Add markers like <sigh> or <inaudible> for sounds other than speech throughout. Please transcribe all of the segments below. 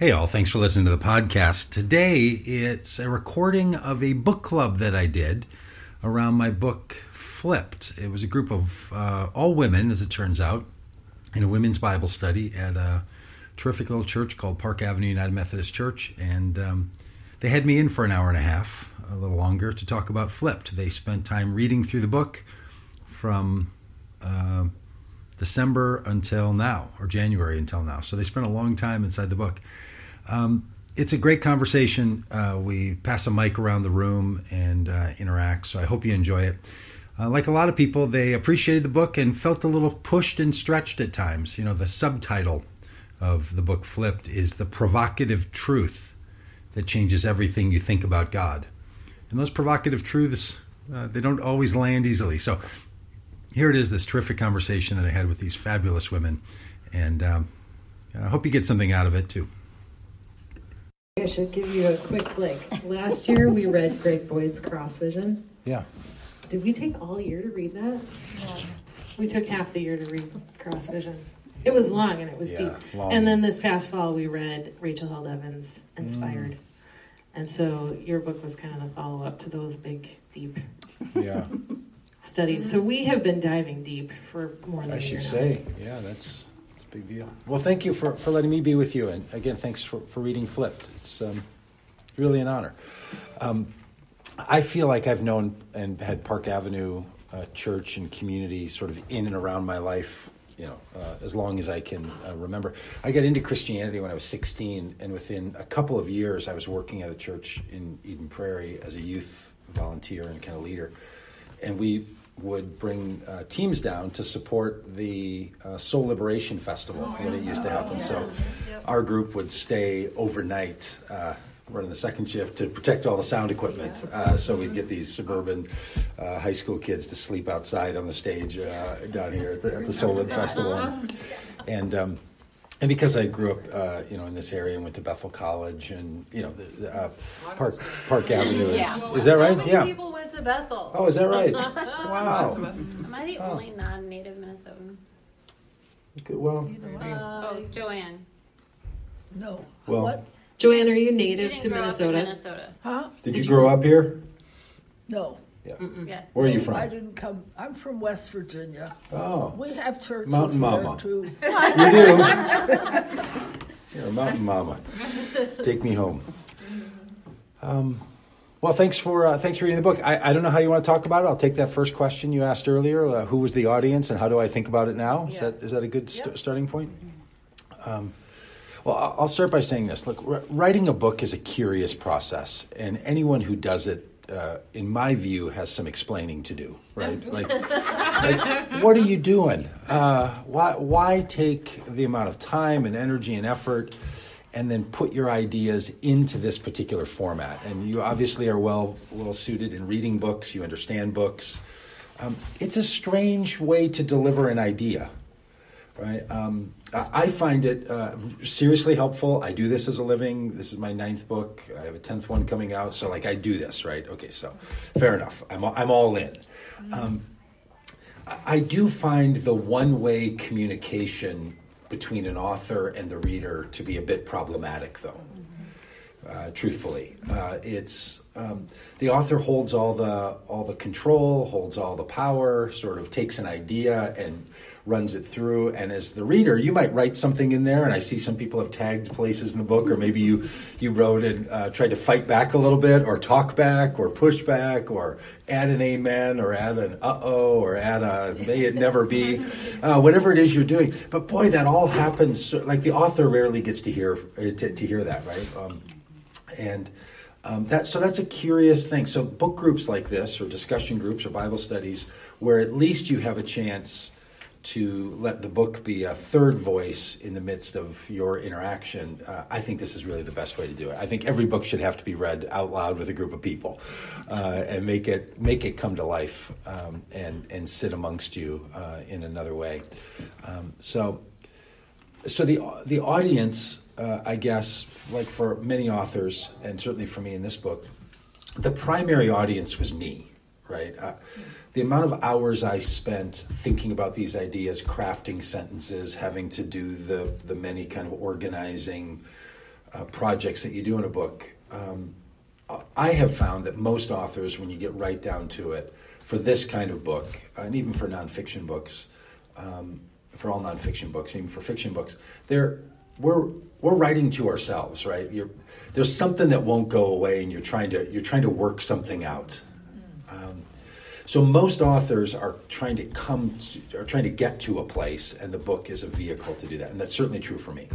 Hey, all, thanks for listening to the podcast. Today, it's a recording of a book club that I did around my book Flipped. It was a group of uh, all women, as it turns out, in a women's Bible study at a terrific little church called Park Avenue United Methodist Church. And um, they had me in for an hour and a half, a little longer, to talk about Flipped. They spent time reading through the book from. Uh, December until now, or January until now. So they spent a long time inside the book. Um, it's a great conversation. Uh, we pass a mic around the room and uh, interact, so I hope you enjoy it. Uh, like a lot of people, they appreciated the book and felt a little pushed and stretched at times. You know, the subtitle of the book Flipped is The Provocative Truth That Changes Everything You Think About God. And those provocative truths, uh, they don't always land easily. So here it is this terrific conversation that I had with these fabulous women. And um, I hope you get something out of it too. I should give you a quick like. Last year we read Greg Boyd's Cross Vision. Yeah. Did we take all year to read that? Yeah. We took half the year to read Cross Vision. It was long and it was Yeah, deep. long. And then this past fall we read Rachel Held Evans Inspired. Mm. And so your book was kind of the follow up to those big, deep Yeah. <laughs> studies. So we have been diving deep for more than I a should year now. say, yeah, that's, that's a big deal. Well, thank you for, for letting me be with you. And again, thanks for, for reading Flipped. It's um, really an honor. Um, I feel like I've known and had Park Avenue uh, church and community sort of in and around my life, you know, uh, as long as I can uh, remember. I got into Christianity when I was 16, and within a couple of years, I was working at a church in Eden Prairie as a youth volunteer and kind of leader. And we would bring uh, teams down to support the uh, Soul Liberation Festival when it used to happen. So our group would stay overnight, uh, running the second shift to protect all the sound equipment. Uh, so we'd get these suburban uh, high school kids to sleep outside on the stage uh, down here at the, at the Soul Lib Festival. And um, and because I grew up, uh, you know, in this area and went to Bethel College, and you know, the, the, uh, Park Park Avenue is Yeah. is that right? Yeah. people went to Bethel? Oh, is that right? <laughs> wow. Am I the Oh. only non-native Minnesotan? Good, Well, Uh, Joanne. No. Well- What? Joanne, are you You native didn't to grow Minnesota? up in Minnesota. Huh? did you grow up here? No. Yeah. Yeah. Where are you from? I didn't come. I'm from West Virginia. Oh, We have churches Mountain there Mama. too. you do. You're a mountain mama. Take me home. Um, well, thanks for uh, thanks for reading the book. I, I don't know how you want to talk about it. I'll take that first question you asked earlier. Uh, who was the audience, and how do I think about it now? Is Yeah. that is that a good st- Yep. starting point? Um, well, I- I'll start by saying this. Look, wr- writing a book is a curious process, and anyone who does it, uh, in my view, has some explaining to do. Right? Like, like what are you doing? Uh, why why take the amount of time and energy and effort? And then put your ideas into this particular format. And you obviously are well well suited in reading books. You understand books. Um, it's a strange way to deliver an idea right? Um, I find it uh, seriously helpful. I do this as a living. This is my ninth book. I have a tenth one coming out. So, like, I do this, right? Okay, so fair enough. I'm I'm all in. Um, I do find the one-way communication between an author and the reader to be a bit problematic, though. Uh, truthfully, uh, it's um, the author holds all the all the control, holds all the power, sort of takes an idea and runs it through. And as the reader, you might write something in there, and I see some people have tagged places in the book, or maybe you you wrote and uh, tried to fight back a little bit, or talk back, or push back, or add an amen, or add an uh oh, or add a may it never be, uh, whatever it is you're doing. But boy, that all happens. Like the author rarely gets to hear to, to hear that, right? Um, and um, that so that's a curious thing. So book groups like this, or discussion groups, or Bible studies, where at least you have a chance to let the book be a third voice in the midst of your interaction. Uh, I think this is really the best way to do it. I think every book should have to be read out loud with a group of people, uh, and make it make it come to life um, and and sit amongst you uh, in another way. Um, so so the the audience, uh, I guess, like for many authors, and certainly for me in this book, the primary audience was me, right? The amount of hours I spent thinking about these ideas, crafting sentences, having to do the the many kind of organizing uh, projects that you do in a book, um, I have found that most authors, when you get right down to it, for this kind of book, and even for nonfiction books, um, for all nonfiction books, even for fiction books, they're we're we're writing to ourselves, right? You're, there's something that won't go away, and you're trying to you're trying to work something out. So most authors are trying to come to, are trying to get to a place, and the book is a vehicle to do that, and that's certainly true for me.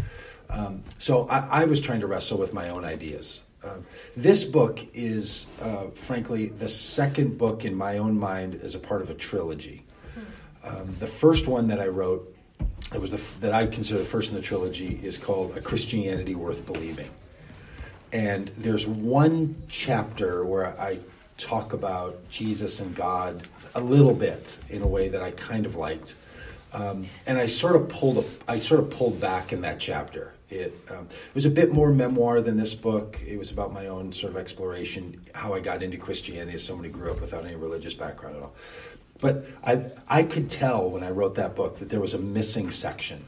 Um, so I, I was trying to wrestle with my own ideas. Um, this book is, uh, frankly, the second book in my own mind as a part of a trilogy. Um, the first one that I wrote, that was the, that I consider the first in the trilogy, is called "A Christianity Worth Believing," and there's one chapter where I talk about Jesus and God a little bit in a way that I kind of liked, um, and I sort of pulled I sort of pulled back in that chapter. It, um, it was a bit more memoir than this book. It was about my own sort of exploration, how I got into Christianity as someone who grew up without any religious background at all. But I, I could tell when I wrote that book that there was a missing section.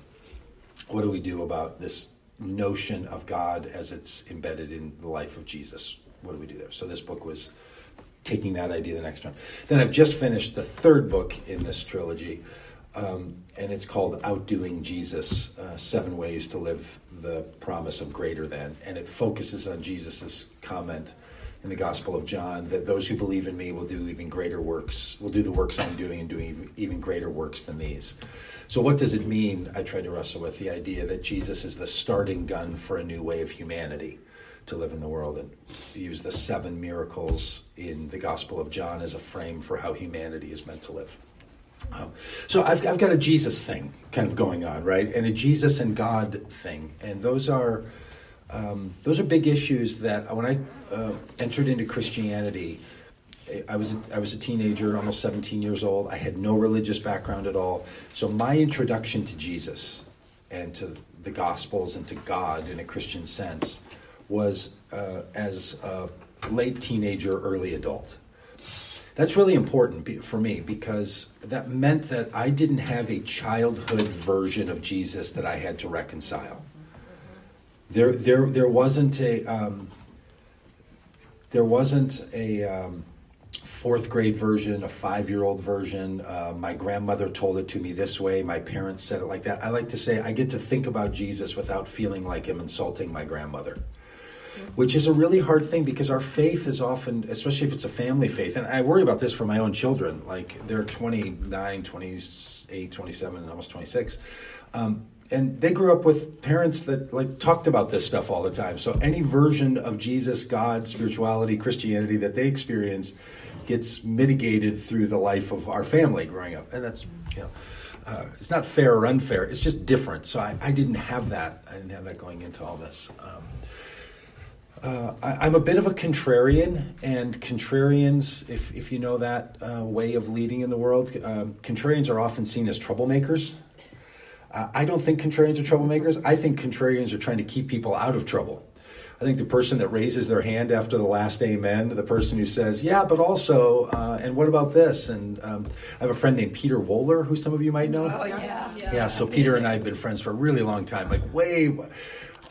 What do we do about this notion of God as it's embedded in the life of Jesus? What do we do there? So this book was taking that idea the next round. Then I've just finished the third book in this trilogy, um, and it's called Outdoing Jesus uh, Seven Ways to Live the Promise of Greater Than. And it focuses on Jesus' comment in the Gospel of John that those who believe in me will do even greater works, will do the works I'm doing and doing even greater works than these. So, what does it mean? I tried to wrestle with the idea that Jesus is the starting gun for a new way of humanity to live in the world and use the seven miracles in the Gospel of John as a frame for how humanity is meant to live. Um, so I've, I've got a Jesus thing kind of going on, right, and a Jesus and God thing, and those are um, those are big issues that when I uh, entered into Christianity, I was I was a teenager, almost 17 years old. I had no religious background at all, so my introduction to Jesus and to the Gospels and to God in a Christian sense was uh, as a late teenager, early adult. That's really important for me because that meant that I didn't have a childhood version of Jesus that I had to reconcile. There, there, there wasn't a, um, there wasn't a um, fourth grade version, a five-year-old version. Uh, my grandmother told it to me this way. My parents said it like that. I like to say I get to think about Jesus without feeling like I'm insulting my grandmother which is a really hard thing because our faith is often, especially if it's a family faith, and I worry about this for my own children. Like they're 29, 28, 27, and almost 26. Um, and they grew up with parents that like talked about this stuff all the time. So any version of Jesus, God, spirituality, Christianity that they experience gets mitigated through the life of our family growing up, and that's you know. Uh, it's not fair or unfair. It's just different. So I, I, didn't have that. I didn't have that going into all this. Um, uh, I, am a bit of a contrarian, and contrarians, if, if you know that uh, way of leading in the world, um, contrarians are often seen as troublemakers. Uh, I don't think contrarians are troublemakers. I think contrarians are trying to keep people out of trouble. I think the person that raises their hand after the last amen, the person who says, yeah, but also, uh, and what about this? And um, I have a friend named Peter Wohler, who some of you might know. Oh, yeah. Yeah, yeah so Peter and I have been friends for a really long time, like way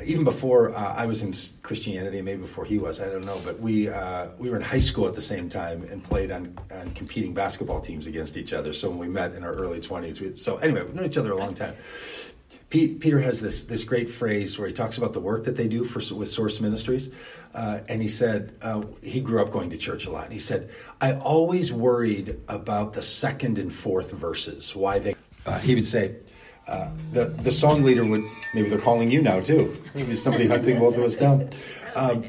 even before uh, I was in Christianity, maybe before he was, I don't know. But we uh, we were in high school at the same time and played on, on competing basketball teams against each other. So when we met in our early twenties, so anyway, we've known each other a long time. Pete, Peter has this this great phrase where he talks about the work that they do for with Source Ministries, uh, and he said uh, he grew up going to church a lot. And he said, "I always worried about the second and fourth verses. Why they?" Uh, he would say uh, the the song leader would maybe they're calling you now too. Maybe somebody hunting both of us down. Um,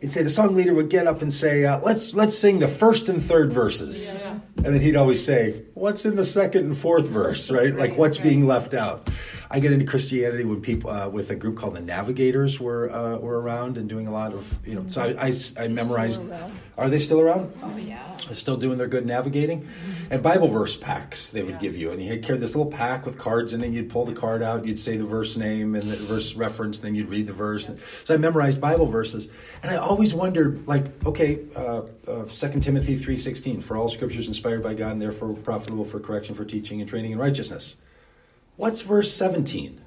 he'd say the song leader would get up and say, uh, "Let's let's sing the first and third verses," yeah. and then he'd always say, "What's in the second and fourth verse?" Right, like what's being left out. I get into Christianity when people uh, with a group called the Navigators were uh, were around and doing a lot of you know. So I, I, I memorized. Are they still around? Oh yeah. Still doing their good navigating, mm-hmm. and Bible verse packs they would yeah. give you, and you had carry this little pack with cards, and then you'd pull the card out, you'd say the verse name and the verse reference, and then you'd read the verse. Yeah. So I memorized Bible verses, and I always wondered, like, okay, uh, uh, Second Timothy three sixteen, for all scriptures inspired by God and therefore profitable for correction, for teaching, and training in righteousness. What's verse 17?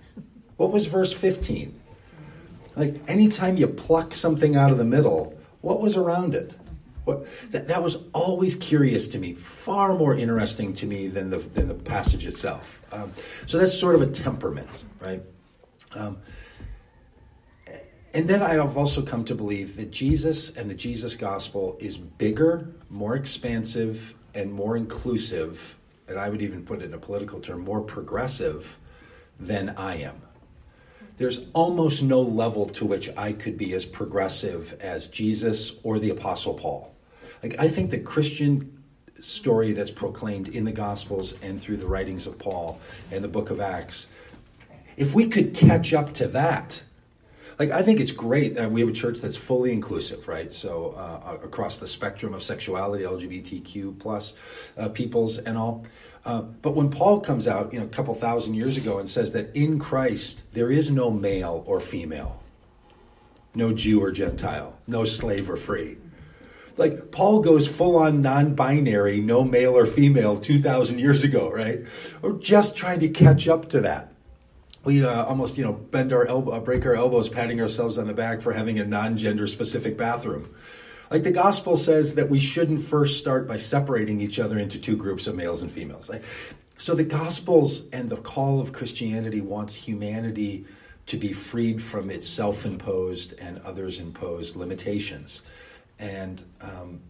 What was verse 15? Like anytime you pluck something out of the middle, what was around it? What, that, that was always curious to me, far more interesting to me than the, than the passage itself. Um, so that's sort of a temperament, right? Um, and then I have also come to believe that Jesus and the Jesus gospel is bigger, more expansive, and more inclusive, and I would even put it in a political term, more progressive than I am. There's almost no level to which I could be as progressive as Jesus or the Apostle Paul. Like, I think the Christian story that's proclaimed in the Gospels and through the writings of Paul and the book of Acts, if we could catch up to that, like I think it's great. We have a church that's fully inclusive, right? So uh, across the spectrum of sexuality, LGBTQ plus uh, peoples and all. Uh, but when Paul comes out, you know, a couple thousand years ago, and says that in Christ there is no male or female, no Jew or Gentile, no slave or free. Like Paul goes full on non-binary, no male or female, two thousand years ago, right? We're just trying to catch up to that we uh, almost you know bend our elbow, break our elbows, patting ourselves on the back for having a non-gender specific bathroom. Like the gospel says that we shouldn't first start by separating each other into two groups of males and females. Like, so the gospels and the call of Christianity wants humanity to be freed from its self-imposed and others-imposed limitations, and um,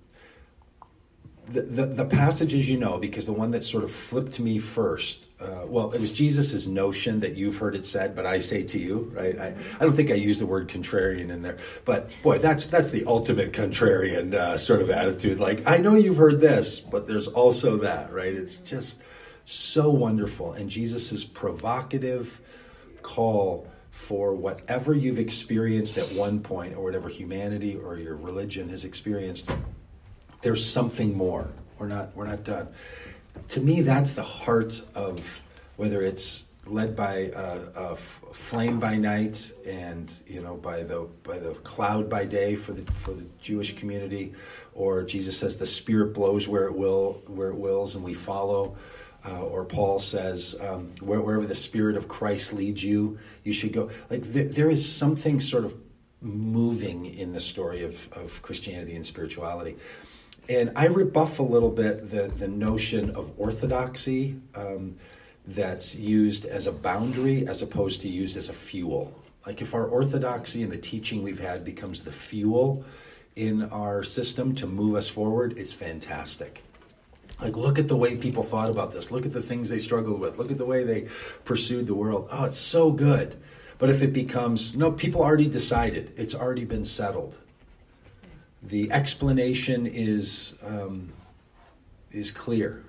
the, the, passages you know, because the one that sort of flipped me first, uh, well, it was Jesus' notion that you've heard it said, but I say to you, right? I, I don't think I used the word contrarian in there, but boy, that's that's the ultimate contrarian uh, sort of attitude. Like, I know you've heard this, but there's also that, right? It's just so wonderful. And Jesus' provocative call for whatever you've experienced at one point, or whatever humanity or your religion has experienced there's something more. We're not we're not done. To me, that's the heart of whether it's led by a, a flame by night and you know by the by the cloud by day for the for the Jewish community, or Jesus says the Spirit blows where it will where it wills and we follow. Uh, or Paul says, um, where, wherever the Spirit of Christ leads you, you should go. Like th- there is something sort of moving in the story of, of Christianity and spirituality. And I rebuff a little bit the, the notion of orthodoxy um, that's used as a boundary as opposed to used as a fuel. Like if our orthodoxy and the teaching we've had becomes the fuel in our system to move us forward, it's fantastic. Like, look at the way people thought about this. Look at the things they struggled with. Look at the way they pursued the world. Oh, it's so good. But if it becomes, no, people already decided, it's already been settled the explanation is um, is clear.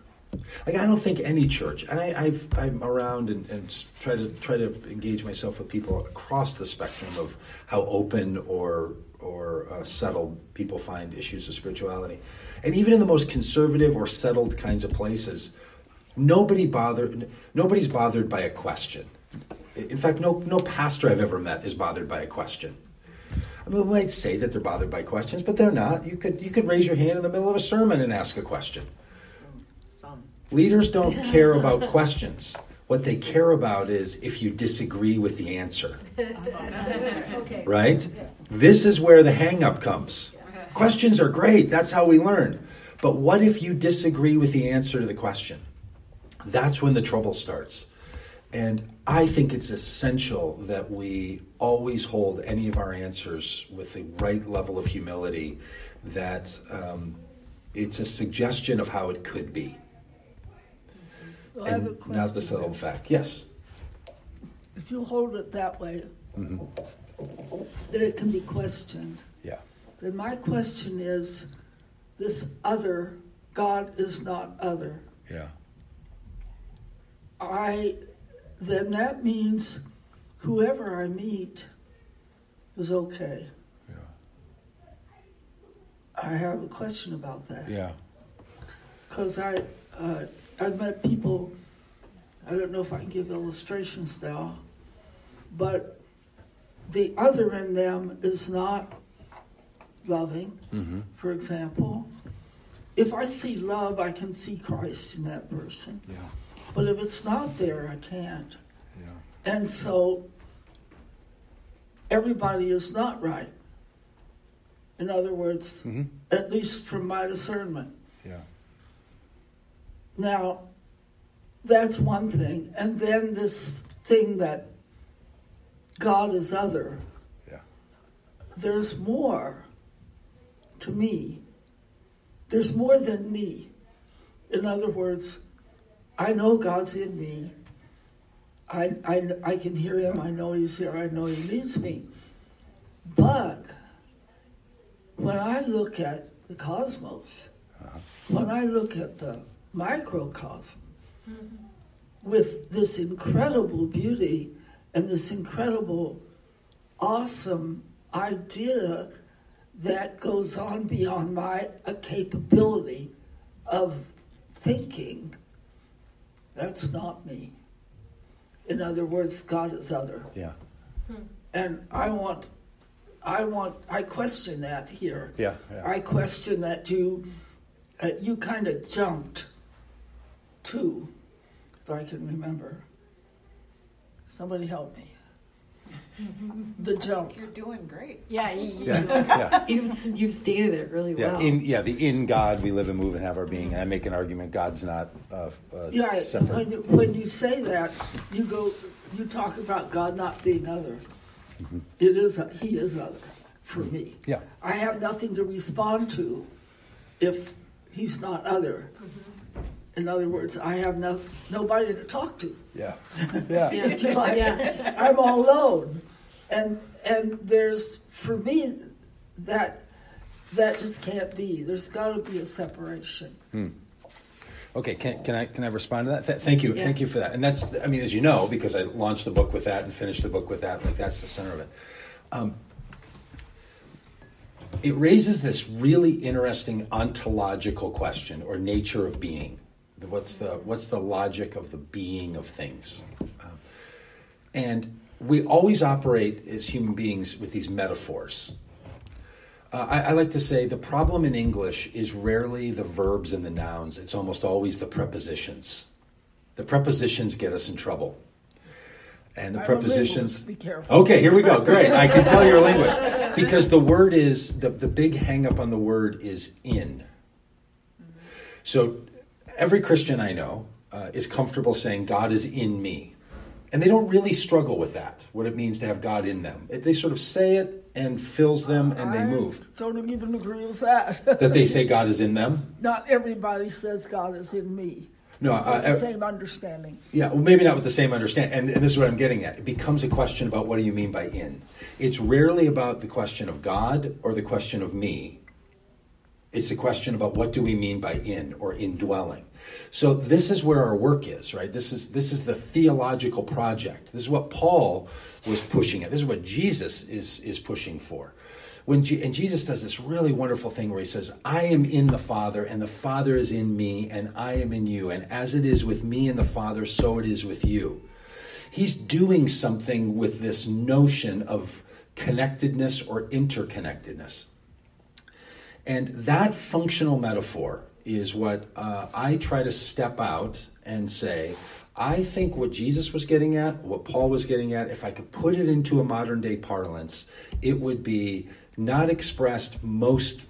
Like I don't think any church, and I, i am around and, and, try to try to engage myself with people across the spectrum of how open or or uh, settled people find issues of spirituality, and even in the most conservative or settled kinds of places, nobody bothered nobody's bothered by a question. In fact, no no pastor I've ever met is bothered by a question. I mean, we might say that they're bothered by questions, but they're not. You could you could raise your hand in the middle of a sermon and ask a question. Some. Leaders don't <laughs> care about questions. What they care about is if you disagree with the answer. <laughs> okay. Right? This is where the hangup comes. Questions are great. That's how we learn. But what if you disagree with the answer to the question? That's when the trouble starts. And I think it's essential that we always hold any of our answers with the right level of humility, that um, it's a suggestion of how it could be. Well, and not the settled fact. Yes. If you hold it that way, mm-hmm. that it can be questioned. Yeah. Then my question is this other, God is not other. Yeah. I then that means whoever I meet is okay. Yeah. I have a question about that. Yeah. Because I, uh, I've met people, I don't know if I can give illustrations now, but the other in them is not loving, mm-hmm. for example. If I see love, I can see Christ in that person. Yeah. But if it's not there, I can't. Yeah. And so everybody is not right. In other words, Mhm. at least from my discernment. Yeah. Now, that's one thing. And then this thing that God is other. Yeah. There's more to me. There's more than me. In other words, I know God's in me. I, I, I can hear him. I know he's here. I know he needs me. But when I look at the cosmos, when I look at the microcosm, with this incredible beauty and this incredible, awesome idea that goes on beyond my capability of thinking, that's not me. In other words, God is other. Yeah. And I want, I want, I question that here. Yeah. yeah. I question that you, uh, you kind of jumped to, if I can remember. Somebody help me. The jump. You're doing great. Yeah, you, you, yeah. yeah. <laughs> You've, you've stated it really Yeah, well. in yeah, the in God we live and move and have our being. And I make an argument God's not uh, uh, Yeah, separate. when you, when you say that, you go, you talk about God not being other. It is, He is other for me. Yeah, I have nothing to respond to if He's not other. In other words, I have no, nobody to talk to. yeah, yeah, <laughs> yeah. If like. yeah. I'm all alone, and and there's for me that that just can't be. There's got to be a separation. Okay, can, can I can I respond to that? Th- thank you, Yeah. thank you for that. And that's, I mean, as you know, because I launched the book with that and finished the book with that, like that's the center of it. Um, it raises this really interesting ontological question or nature of being. What's the what's the logic of the being of things? Um, and we always operate as human beings with these metaphors. Uh, I, I like to say the problem in English is rarely the verbs and the nouns, it's almost always the prepositions. The prepositions get us in trouble. And the I'm prepositions. be careful. Okay, here we go. Great. I can tell you're a linguist. Because the word is, the, the big hang up on the word is in. So every Christian I know uh, is comfortable saying, God is in me. And they don't really struggle with that, what it means to have God in them. It- they sort of say it and fills them and they move. I. Don't even agree with that. <laughs> That they say God is in them? Not everybody says God is in me. No, I, the same understanding. yeah, well, maybe not with the same understanding. And, and this is what I'm getting at. It becomes a question about what do you mean by in. It's rarely about the question of God or the question of me. It's a question about what do we mean by in or indwelling. So this is where our work is, right? This is this is the theological project. This is what Paul was pushing at. This is what Jesus is is pushing for. When Je- and Jesus does this really wonderful thing where he says, "I am in the Father, and the Father is in me, and I am in you, and as it is with me and the Father, so it is with you." He's doing something with this notion of connectedness or interconnectedness. And that functional metaphor is what uh, I try to step out and say, I think what Jesus was getting at, what Paul was getting at, if I could put it into a modern day parlance, it would be not expressed most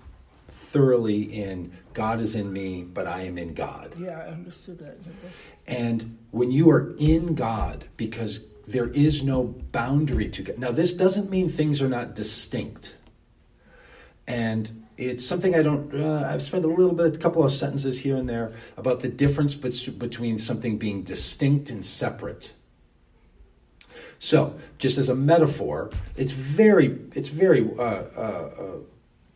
thoroughly in God is in me, but I am in God. Yeah, I understood that. And when you are in God, because there is no boundary to God. Now, this doesn't mean things are not distinct. And it's something I don't, uh, I've spent a little bit, a couple of sentences here and there about the difference bet- between something being distinct and separate. So, just as a metaphor, it's very, it's very uh, uh, uh,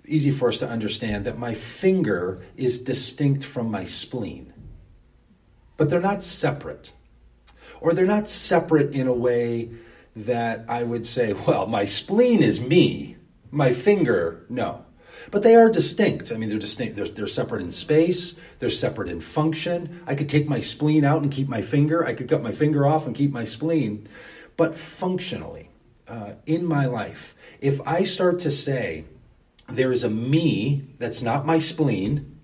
easy for us to understand that my finger is distinct from my spleen but they're not separate. Or they're not separate in a way that I would say, well, my spleen is me, my finger, no. But they are distinct. I mean, they're distinct. They're, they're separate in space, they're separate in function. I could take my spleen out and keep my finger, I could cut my finger off and keep my spleen. But functionally, uh, in my life, if I start to say, there is a me that's not my spleen,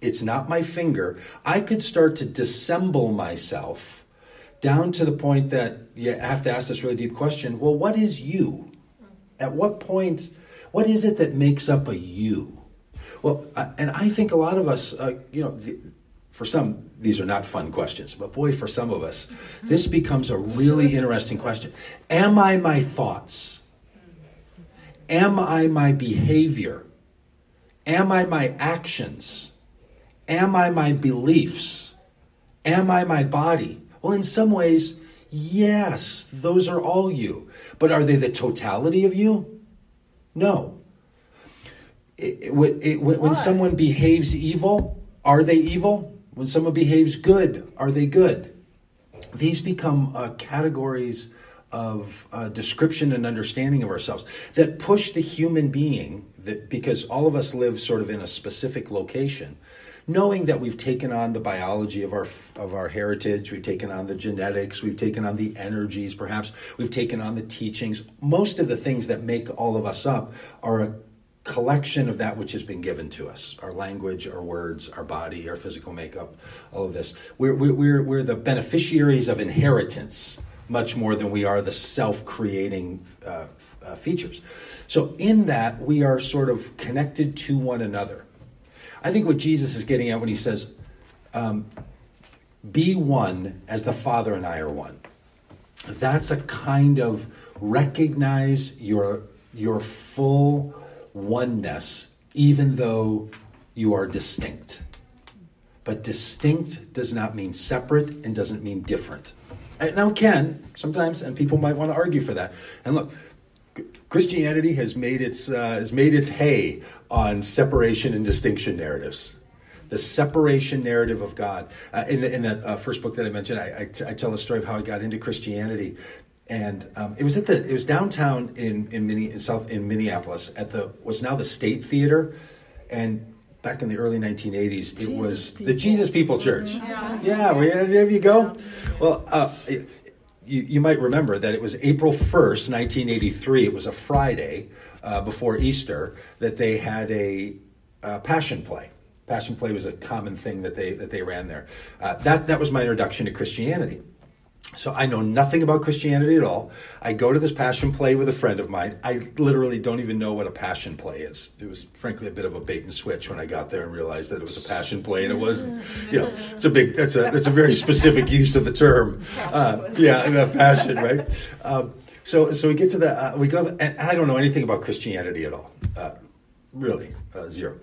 it's not my finger. I could start to dissemble myself down to the point that you have to ask this really deep question well, what is you? At what point, what is it that makes up a you? Well, I, and I think a lot of us, uh, you know, the, for some, these are not fun questions, but boy, for some of us, this becomes a really interesting question. Am I my thoughts? Am I my behavior? Am I my actions? Am I my beliefs? Am I my body? Well, in some ways, yes, those are all you. But are they the totality of you? No. It, it, it, when someone behaves evil, are they evil? When someone behaves good, are they good? These become uh, categories of uh, description and understanding of ourselves that push the human being that because all of us live sort of in a specific location knowing that we've taken on the biology of our of our heritage we've taken on the genetics we've taken on the energies perhaps we've taken on the teachings most of the things that make all of us up are a collection of that which has been given to us our language our words our body our physical makeup all of this we're, we're, we're the beneficiaries of inheritance much more than we are the self creating uh, uh, features. So, in that, we are sort of connected to one another. I think what Jesus is getting at when he says, um, be one as the Father and I are one. That's a kind of recognize your, your full oneness, even though you are distinct. But distinct does not mean separate and doesn't mean different. Now, it can sometimes, and people might want to argue for that. And look, Christianity has made its uh, has made its hay on separation and distinction narratives. The separation narrative of God. Uh, in, the, in, that uh, first book that I mentioned, I, I, t- I tell the story of how I got into Christianity, and um, it was at the it was downtown in in, Mini, in South in Minneapolis at the what's now the State Theater, and back in the early 1980s, it Jesus was people. the Jesus People Church. Yeah, yeah where, there you go. Well, uh, you, you might remember that it was April 1st, 1983. It was a Friday uh, before Easter that they had a uh, passion play. Passion play was a common thing that they that they ran there. Uh, that that was my introduction to Christianity. So I know nothing about Christianity at all. I go to this passion play with a friend of mine. I literally don't even know what a passion play is. It was frankly a bit of a bait and switch when I got there and realized that it was a passion play, and it wasn't. you know, it's a big. That's a that's a very specific use of the term. Uh, yeah, the passion, right? Um, so so we get to the uh, we go and I don't know anything about Christianity at all, uh, really uh, zero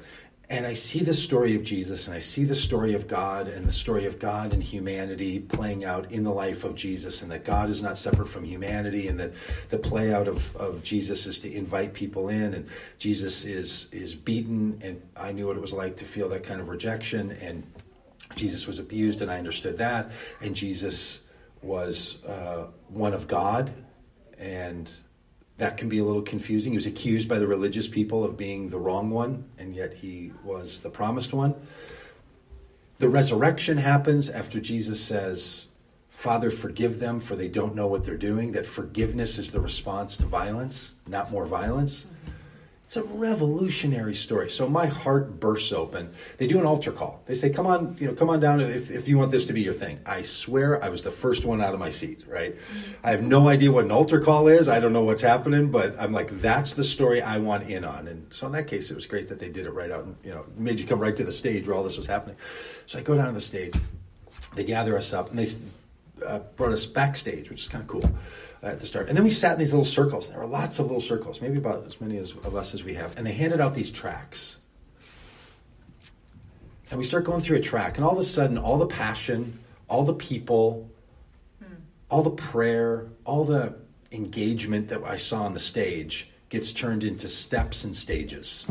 and I see the story of Jesus and I see the story of God and the story of God and humanity playing out in the life of Jesus and that God is not separate from humanity and that the play out of, of Jesus is to invite people in and Jesus is is beaten and I knew what it was like to feel that kind of rejection and Jesus was abused and I understood that and Jesus was uh, one of God and that can be a little confusing. He was accused by the religious people of being the wrong one, and yet he was the promised one. The resurrection happens after Jesus says, Father, forgive them, for they don't know what they're doing. That forgiveness is the response to violence, not more violence. It's a revolutionary story. So my heart bursts open. They do an altar call. They say, "Come on, you know, come on down if, if you want this to be your thing." I swear, I was the first one out of my seat. Right? I have no idea what an altar call is. I don't know what's happening, but I'm like, "That's the story I want in on." And so in that case, it was great that they did it right out and you know made you come right to the stage where all this was happening. So I go down to the stage. They gather us up and they uh, brought us backstage, which is kind of cool at the start. And then we sat in these little circles. There were lots of little circles, maybe about as many as, of us as we have. And they handed out these tracts. And we start going through a tract, and all of a sudden, all the passion, all the people, hmm. all the prayer, all the engagement that I saw on the stage gets turned into steps and stages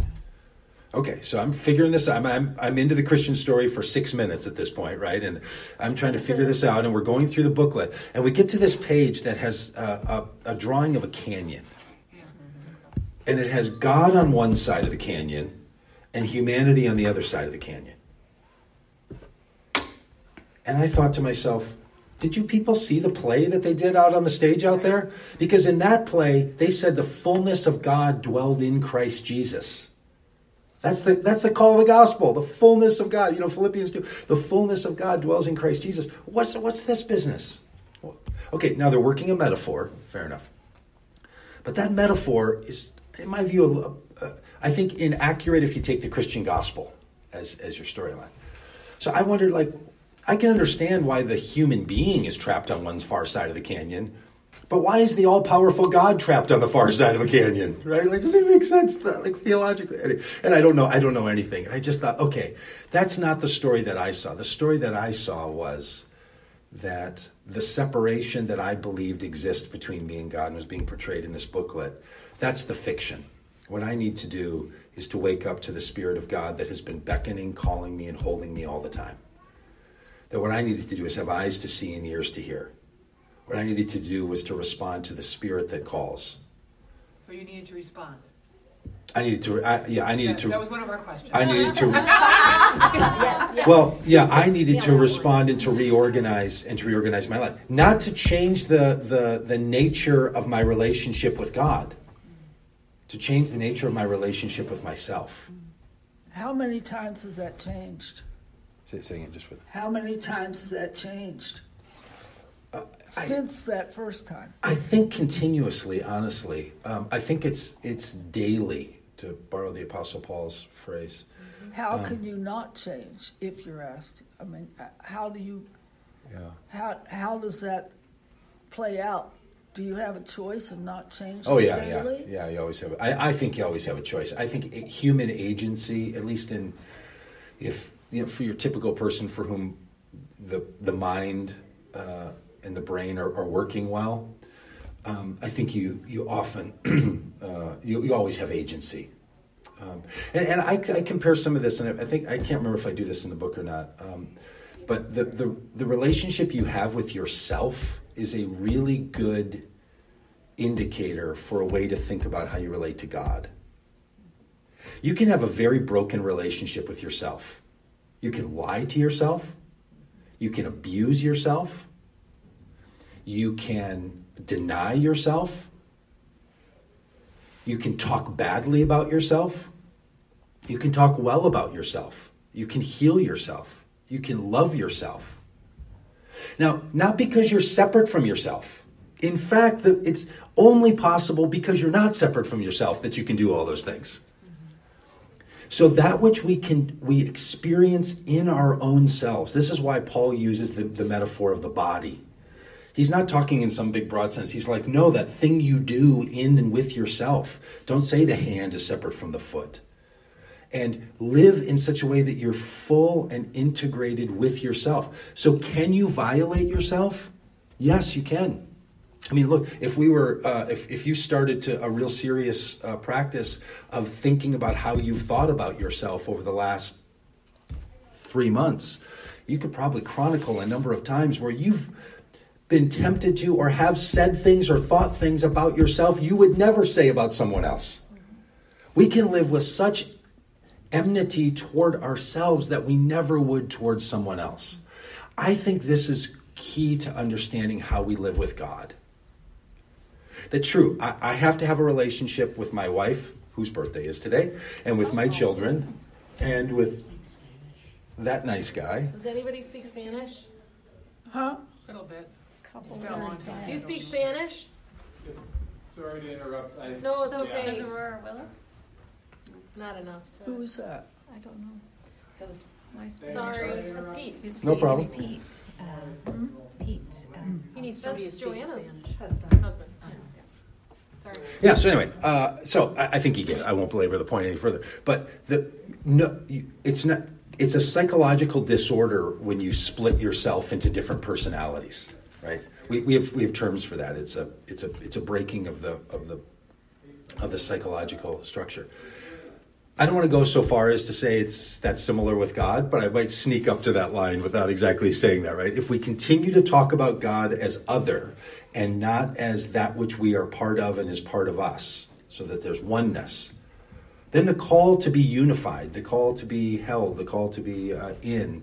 okay, so I'm figuring this out. I'm, I'm, I'm into the Christian story for six minutes at this point, right? And I'm trying to figure this out, and we're going through the booklet. And we get to this page that has a, a, a drawing of a canyon. And it has God on one side of the canyon and humanity on the other side of the canyon. And I thought to myself, did you people see the play that they did out on the stage out there? Because in that play, they said the fullness of God dwelled in Christ Jesus. That's the, that's the call of the gospel, the fullness of God. You know, Philippians 2, the fullness of God dwells in Christ Jesus. What's, what's this business? Okay, now they're working a metaphor, fair enough. But that metaphor is, in my view, uh, I think inaccurate if you take the Christian gospel as, as your storyline. So I wondered, like, I can understand why the human being is trapped on one's far side of the canyon, but why is the all-powerful God trapped on the far side of a canyon? Right? Like, does it make sense? Like theologically, and I don't know. I don't know anything. And I just thought, okay, that's not the story that I saw. The story that I saw was that the separation that I believed exists between me and God and was being portrayed in this booklet. That's the fiction. What I need to do is to wake up to the Spirit of God that has been beckoning, calling me, and holding me all the time. That what I needed to do is have eyes to see and ears to hear. What I needed to do was to respond to the Spirit that calls. So you needed to respond. I needed to, I, yeah, I needed That- to. That was one of our questions. I needed to. <laughs> Yes, yes. Well, yeah, I needed to respond and to reorganize and to reorganize my life, not to change the the the nature of my relationship with God, to change the nature of my relationship with myself. How many times has that changed? Say, saying it just with. How many times has that changed Uh, I, since that first time? I think continuously, honestly, um, I think it's it's daily. To borrow the Apostle Paul's phrase, How Um, can you not change if you're asked? I mean, uh, how do you? yeah. How how does that play out? Do you have a choice of not changing Oh yeah, yeah, daily? yeah. You always have. I, I think you always have a choice. I think a- human agency, at least in, if you know, for your typical person for whom the the mind uh, and the brain are, are working well, um, I think you you often <clears throat> uh, you you always have agency. Um, and and I, I compare some of this, and I think I can't remember if I do this in the book or not. Um, but the, the the relationship you have with yourself is a really good indicator for a way to think about how you relate to God. You can have a very broken relationship with yourself. You can lie to yourself. You can abuse yourself. You can deny yourself. You can talk badly about yourself. You can talk well about yourself. You can heal yourself. You can love yourself. Now, not because you're separate from yourself. In fact, the, it's only possible because you're not separate from yourself that you can do all those things. So that which we can we experience in our own selves. This is why Paul uses the, the metaphor of the body. He's not talking in some big broad sense. He's like, no, that thing you do in and with yourself. Don't say the hand is separate from the foot. And live in such a way that you're full and integrated with yourself. So, can you violate yourself? Yes, you can. I mean, look, if we were, uh, if, if you started to a real serious uh, practice of thinking about how you've thought about yourself over the last three months, you could probably chronicle a number of times where you've been tempted to or have said things or thought things about yourself you would never say about someone else. We can live with such enmity toward ourselves that we never would towards someone else. I think this is key to understanding how we live with God. That true, I, I have to have a relationship with my wife, whose birthday is today, and with my children, and with that nice guy. Does anybody speak Spanish? Huh? A little bit. Couple been a long words, time. but- Do you speak Spanish? Sorry to interrupt. I, No, it's Yeah. okay. Does Aurora Willow? Not enough. to- Who was that? I don't know. That was my Sorry. Sorry. Sorry to interrupt. Pete. It's No Pete. problem. It's Pete. Um, Pete. Um, He needs somebody That's who Joanna's Spanish. husband. Husband. Sorry. Yeah. So anyway, uh, so I, I think you get it. I won't belabor the point any further. But the no, you, it's not. It's a psychological disorder when you split yourself into different personalities, right? We, we have we have terms for that. It's a it's a it's a breaking of the of the of the psychological structure. I don't want to go so far as to say it's that's similar with God, but I might sneak up to that line without exactly saying that, right? If we continue to talk about God as other and not as that which we are part of and is part of us, so that there's oneness, then the call to be unified, the call to be held, the call to be uh, in,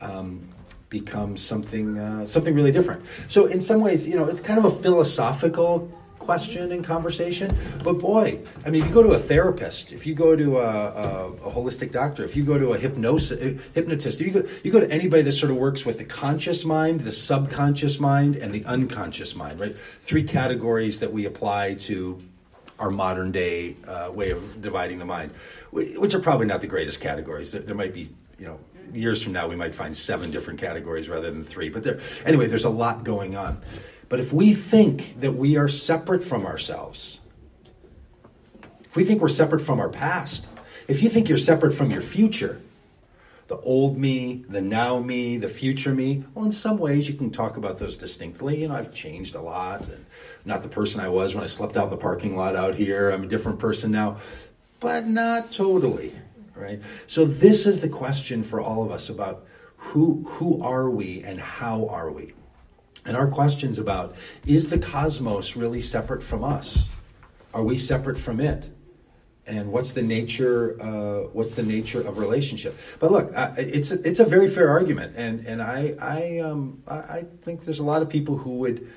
um, becomes something uh, something really different. So in some ways, you know, it's kind of a philosophical question and conversation. But boy, I mean, if you go to a therapist, if you go to a, a, a holistic doctor, if you go to a hypnosis, hypnotist, if you go, you go to anybody that sort of works with the conscious mind, the subconscious mind, and the unconscious mind, right? Three categories that we apply to our modern day uh, way of dividing the mind, which are probably not the greatest categories. There, there might be, you know, years from now we might find seven different categories rather than three. But there, anyway, there's a lot going on. But if we think that we are separate from ourselves, if we think we're separate from our past, if you think you're separate from your future, the old me, the now me, the future me, well, in some ways you can talk about those distinctly. You know, I've changed a lot and not the person I was when I slept out in the parking lot out here. I'm a different person now, but not totally, right? So this is the question for all of us about who who are we and how are we? And our questions about is the cosmos really separate from us? Are we separate from it? and what's the nature uh, what's the nature of relationship but look uh, it's a, it's a very fair argument and and I I, um, I I think there's a lot of people who would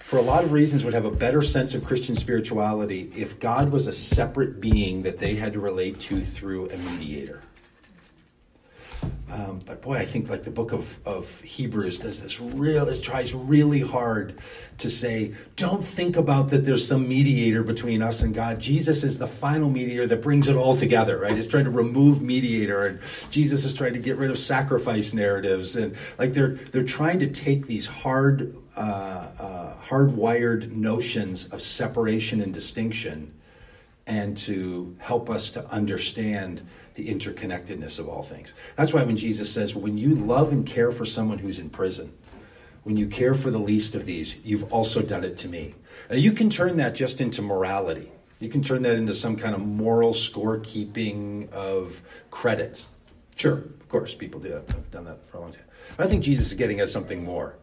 for a lot of reasons would have a better sense of Christian spirituality if God was a separate being that they had to relate to through a mediator um, but boy, I think like the book of, of Hebrews does this real, it tries really hard to say, don't think about that there's some mediator between us and God. Jesus is the final mediator that brings it all together, right? It's trying to remove mediator and Jesus is trying to get rid of sacrifice narratives. And like they're, they're trying to take these hard, uh, uh, hardwired notions of separation and distinction and to help us to understand the interconnectedness of all things. That's why when Jesus says, when you love and care for someone who's in prison, when you care for the least of these, you've also done it to me. Now, you can turn that just into morality. You can turn that into some kind of moral scorekeeping of credit. Sure, of course, people do that. I've done that for a long time. But I think Jesus is getting at something more.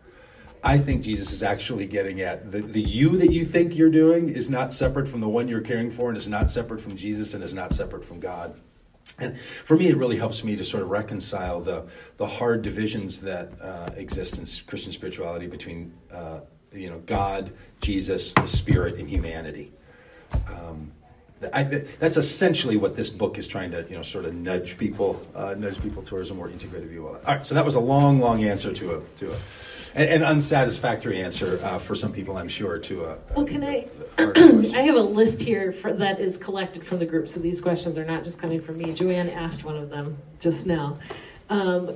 I think Jesus is actually getting at the, the you that you think you're doing is not separate from the one you're caring for and is not separate from Jesus and is not separate from God. And for me, it really helps me to sort of reconcile the, the hard divisions that uh, exist in Christian spirituality between uh, you know God, Jesus, the Spirit, and humanity. Um, I, that's essentially what this book is trying to, you know, sort of nudge people, uh, nudge people towards a more integrated view of that. All right, so that was a long, long answer to a to a an, unsatisfactory answer uh, for some people, I'm sure. To a, a Well, can I? <clears throat> I have a list here for, that is collected from the group, so these questions are not just coming from me. Joanne asked one of them just now. Um,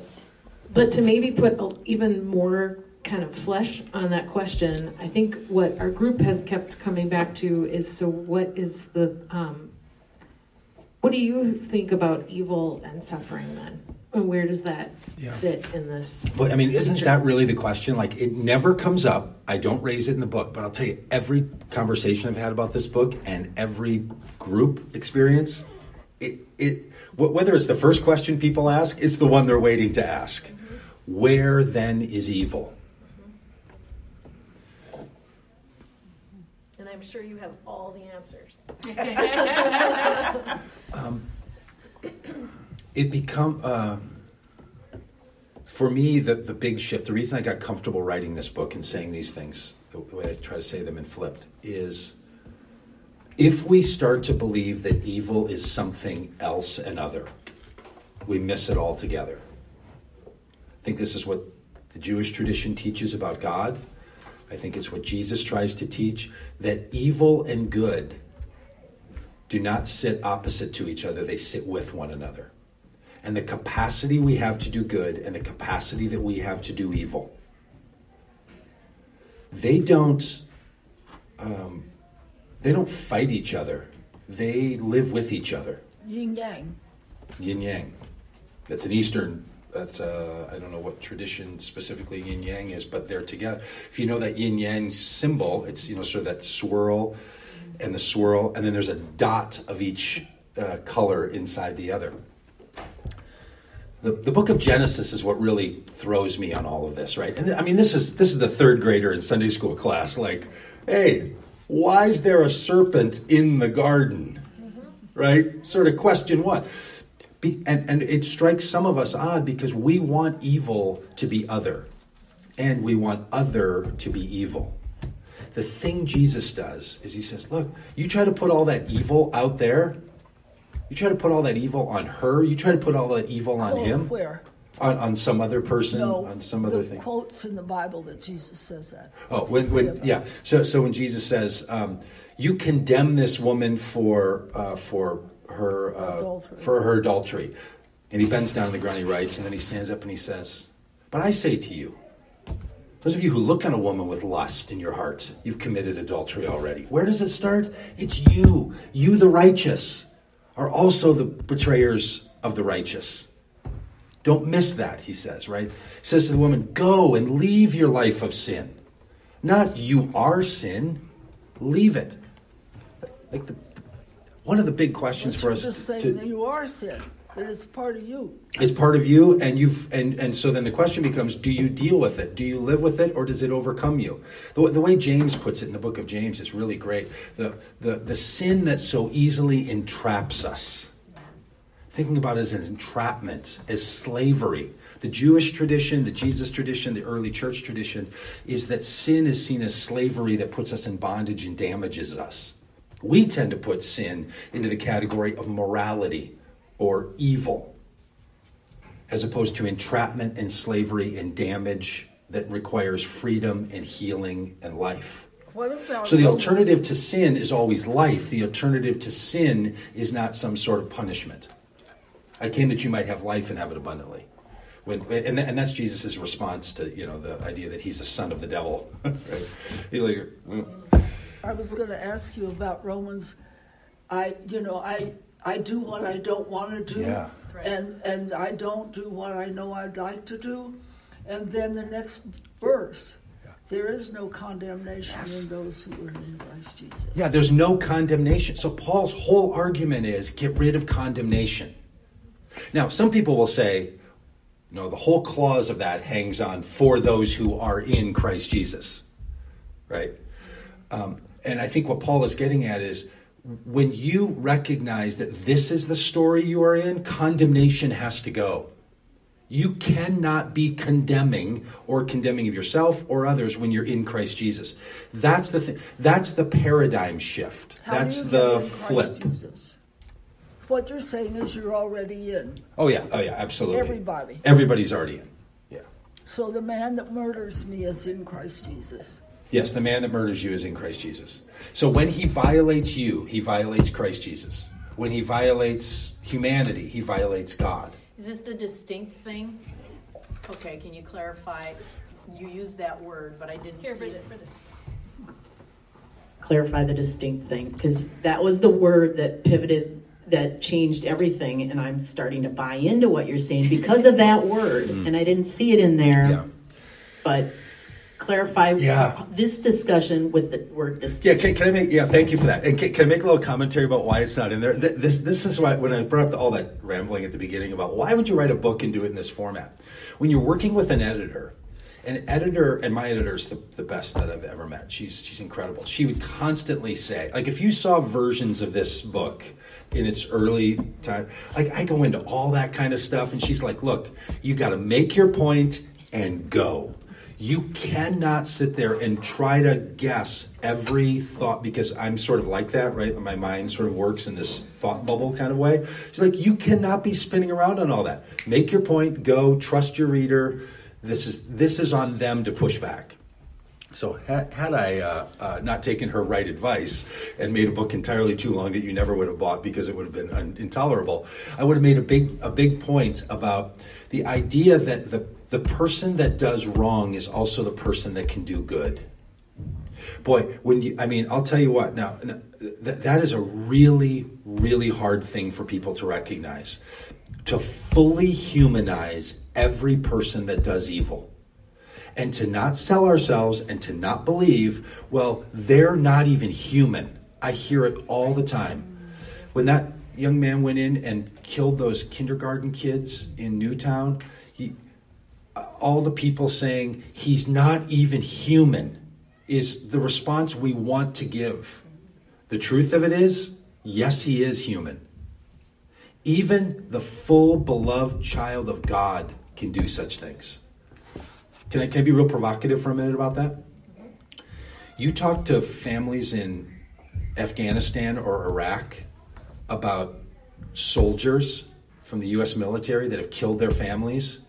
but to maybe put a, even more kind of flesh on that question, I think what our group has kept coming back to is so what is the, um, what do you think about evil and suffering then? And where does that Yeah. fit in this? But I mean, isn't picture? that really the question? Like, it never comes up. I don't raise it in the book, but I'll tell you, every conversation I've had about this book and every group experience, it, it whether it's the first question people ask, it's the one they're waiting to ask. Mm-hmm. Where then is evil? Mm-hmm. And I'm sure you have all the answers. <laughs> <laughs> <laughs> Um, it become uh, for me the, the big shift the reason i got comfortable writing this book and saying these things the way i try to say them in flipped is if we start to believe that evil is something else and other we miss it altogether i think this is what the jewish tradition teaches about god i think it's what jesus tries to teach that evil and good do not sit opposite to each other, they sit with one another. And the capacity we have to do good and the capacity that we have to do evil, they don't, um, they don't fight each other. They live with each other. Yin yang. Yin yang. That's an Eastern. That's uh, I don't know what tradition specifically yin yang is, but they're together. If you know that yin yang symbol, it's you know sort of that swirl and the swirl, and then there's a dot of each uh, color inside the other. The, the book of Genesis is what really throws me on all of this, right? And I mean, this is this is the third grader in Sunday school class. Like, hey, why is there a serpent in the garden? Mm-hmm. Right? Sort of question one. Be, and, and it strikes some of us odd because we want evil to be other, and we want other to be evil. The thing Jesus does is he says, Look, you try to put all that evil out there, you try to put all that evil on her, you try to put all that evil on Oh, him. Where? On, on some other person, No, on some other thing. quotes in the Bible that Jesus says that. Oh, when, when yeah. So so when Jesus says, um, "You condemn this woman for uh, for her uh, for her adultery," and he bends down on the ground, he writes, and then he stands up and he says, "But I say to you." Those of you who look on a woman with lust in your heart, you've committed adultery already. Where does it start? It's you. You, the righteous, are also the betrayers of the righteous. Don't miss that, he says, right? He says to the woman, Go and leave your life of sin. Not you are sin, leave it. Like the, one of the big questions for us just saying to, that you are sin, it's part of you. It's part of you and you've and and so then the question becomes do you deal with it? Do you live with it or does it overcome you? The, the way james puts it in the book of james is really great. The, the the sin that so easily entraps us. Thinking about it as an entrapment as slavery. The jewish tradition the jesus tradition the early church tradition is that sin is seen as slavery that puts us in bondage and damages us. We tend to put sin into the category of morality or evil as opposed to entrapment and slavery and damage that requires freedom and healing and life. So the alternative to sin is always life. The alternative to sin is not some sort of punishment. I came that you might have life and have it abundantly. When, and, and that's Jesus' response to you know the idea that he's a son of the devil. <laughs> right? He's like, "Mm, I was going to ask you about Romans. I, you know, I, I do what I don't want to do, Yeah. and and I don't do what I know I'd like to do, and then the next verse, there is no condemnation Yes. in those who are in Christ Jesus. Yeah, there's no condemnation. So Paul's whole argument is get rid of condemnation. Now, some people will say, no, the whole clause of that hangs on for those who are in Christ Jesus, right? Um, and I think what Paul is getting at is when you recognize that this is the story you are in, condemnation has to go. You cannot be condemning or condemning of yourself or others when you're in Christ Jesus. That's the th- that's the paradigm shift. How that's the flip. Jesus? What you're saying is you're already in. Oh yeah, oh yeah, absolutely. Everybody. Everybody's already in. Yeah. So the man that murders me is in Christ Jesus. Yes, the man that murders you is in Christ Jesus. So when he violates you, he violates Christ Jesus. When he violates humanity, he violates God. Is this the distinct thing? Okay, can you clarify? You used that word, but I didn't Here, see Bridget, it. Bridget. clarify the distinct thing because that was the word that pivoted that changed everything and i'm starting to buy into what you're saying because of that word mm. and i didn't see it in there Yeah. but clarify Yeah. this discussion with the word distinct Yeah, can, can I make? Yeah, thank you for that. And can, can I make a little commentary about why it's not in there? Th- This this is why when I brought up all that rambling at the beginning about why would you write a book and do it in this format? When you're working with an editor, an editor, and my editor's the, the best that I've ever met. She's she's incredible. She would constantly say, like, if you saw versions of this book in its early time, like I go into all that kind of stuff, and she's like, look, you got to make your point and go. You cannot sit there and try to guess every thought because I'm sort of like that, right? My mind sort of works in this thought bubble kind of way. She's like, you cannot be spinning around on all that. Make your point, go, trust your reader. This is this is on them to push back. So ha- had I uh, uh, not taken her right advice and made a book entirely too long that you never would have bought because it would have been un- intolerable, I would have made a big a big point about the idea that the the person that does wrong is also the person that can do good. Boy, when you I mean, I'll tell you what. Now, th- that is a really really hard thing for people to recognize. To fully humanize every person that does evil and to not tell ourselves and to not believe, well, they're not even human. I hear it all the time. When that young man went in and killed those kindergarten kids in Newtown, all the people saying he's not even human is the response we want to give. The truth of it is, yes, he is human. Even the full beloved child of God can do such things. Can I, can I be real provocative for a minute about that? You talk to families in Afghanistan or Iraq about soldiers from the U.S. military that have killed their families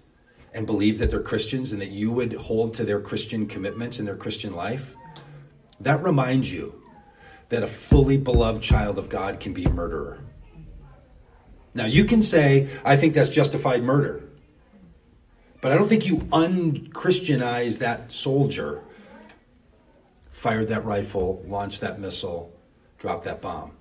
and believe that they're Christians and that you would hold to their Christian commitments in their Christian life, that reminds you that a fully beloved child of God can be a murderer. Now, you can say, I think that's justified murder. But I don't think you unchristianize that soldier, fired that rifle, launched that missile, dropped that bomb.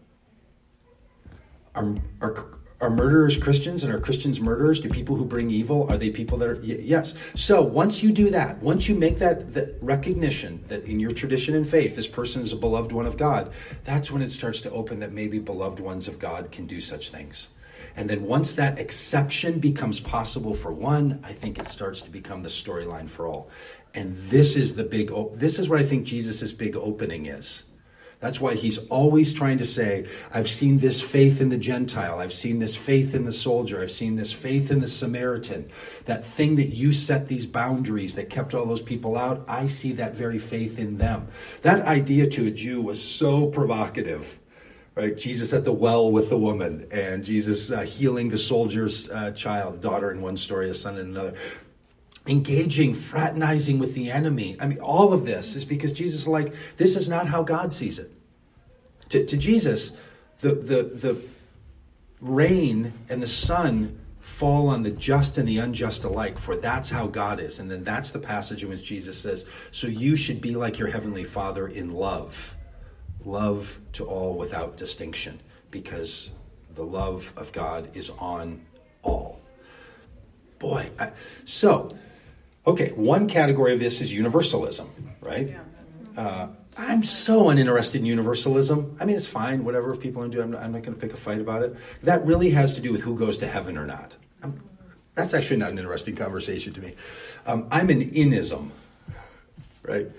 Are, are, are murderers Christians and are Christians murderers? Do people who bring evil, are they people that are, y- yes. So once you do that, once you make that, that recognition that in your tradition and faith, this person is a beloved one of God, that's when it starts to open that maybe beloved ones of God can do such things. And then once that exception becomes possible for one, I think it starts to become the storyline for all. And this is the big, this is what I think Jesus' big opening is. That's why he's always trying to say, I've seen this faith in the Gentile. I've seen this faith in the soldier. I've seen this faith in the Samaritan. That thing that you set these boundaries that kept all those people out, I see that very faith in them. That idea to a Jew was so provocative. Right, Jesus at the well with the woman, and Jesus uh, healing the soldier's uh, child, daughter in one story, a son in another engaging, fraternizing with the enemy. I mean, all of this is because Jesus is like, this is not how God sees it. To, to Jesus, the, the, the rain and the sun fall on the just and the unjust alike, for that's how God is. And then that's the passage in which Jesus says, So you should be like your heavenly Father in love, love to all without distinction, because the love of God is on all. Boy, I, so Okay, one category of this is universalism, right? Uh, I'm so uninterested in universalism. I mean, it's fine, whatever if people want to do. I'm not, I'm not going to pick a fight about it. That really has to do with who goes to heaven or not. I'm, that's actually not an interesting conversation to me. Um, I'm an inism, right?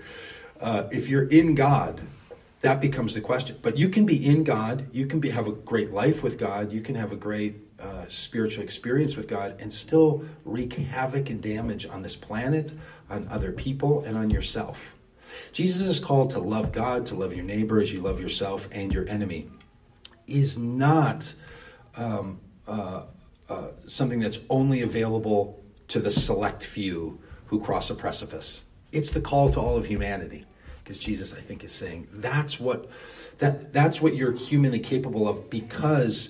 Uh, if you're in God, that becomes the question. But you can be in God, you can be, have a great life with God, you can have a great uh, spiritual experience with God and still wreak havoc and damage on this planet, on other people, and on yourself. Jesus is called to love God, to love your neighbor as you love yourself and your enemy, is not um, uh, uh, something that's only available to the select few who cross a precipice. It's the call to all of humanity, because Jesus, I think, is saying that's what that that's what you're humanly capable of because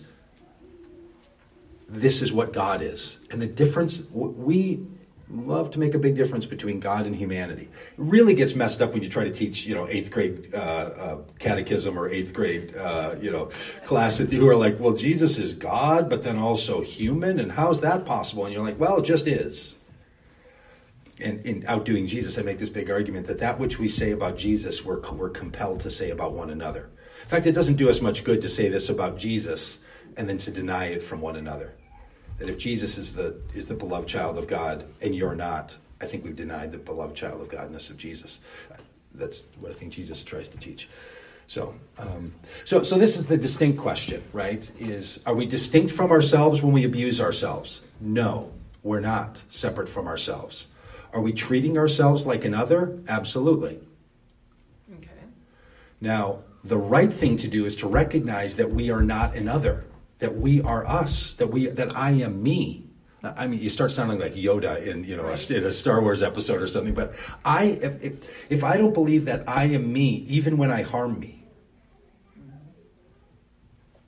this is what God is. And the difference, we love to make a big difference between God and humanity. It really gets messed up when you try to teach, you know, eighth grade uh, uh, catechism or eighth grade, uh, you know, class that who are like, well, Jesus is God, but then also human, and how's that possible? And you're like, well, it just is. And in outdoing Jesus, I make this big argument that that which we say about Jesus, we're, we're compelled to say about one another. In fact, it doesn't do us much good to say this about Jesus and then to deny it from one another. That if Jesus is the is the beloved child of God and you're not, I think we've denied the beloved child of Godness of Jesus. That's what I think Jesus tries to teach. So, um, so, so this is the distinct question, right? Is are we distinct from ourselves when we abuse ourselves? No, we're not separate from ourselves. Are we treating ourselves like another? Absolutely. Okay. Now, the right thing to do is to recognize that we are not another that we are us, that we that I am me. I mean, you start sounding like Yoda in you know a, in a Star Wars episode or something. But I, if, if, if I don't believe that I am me, even when I harm me,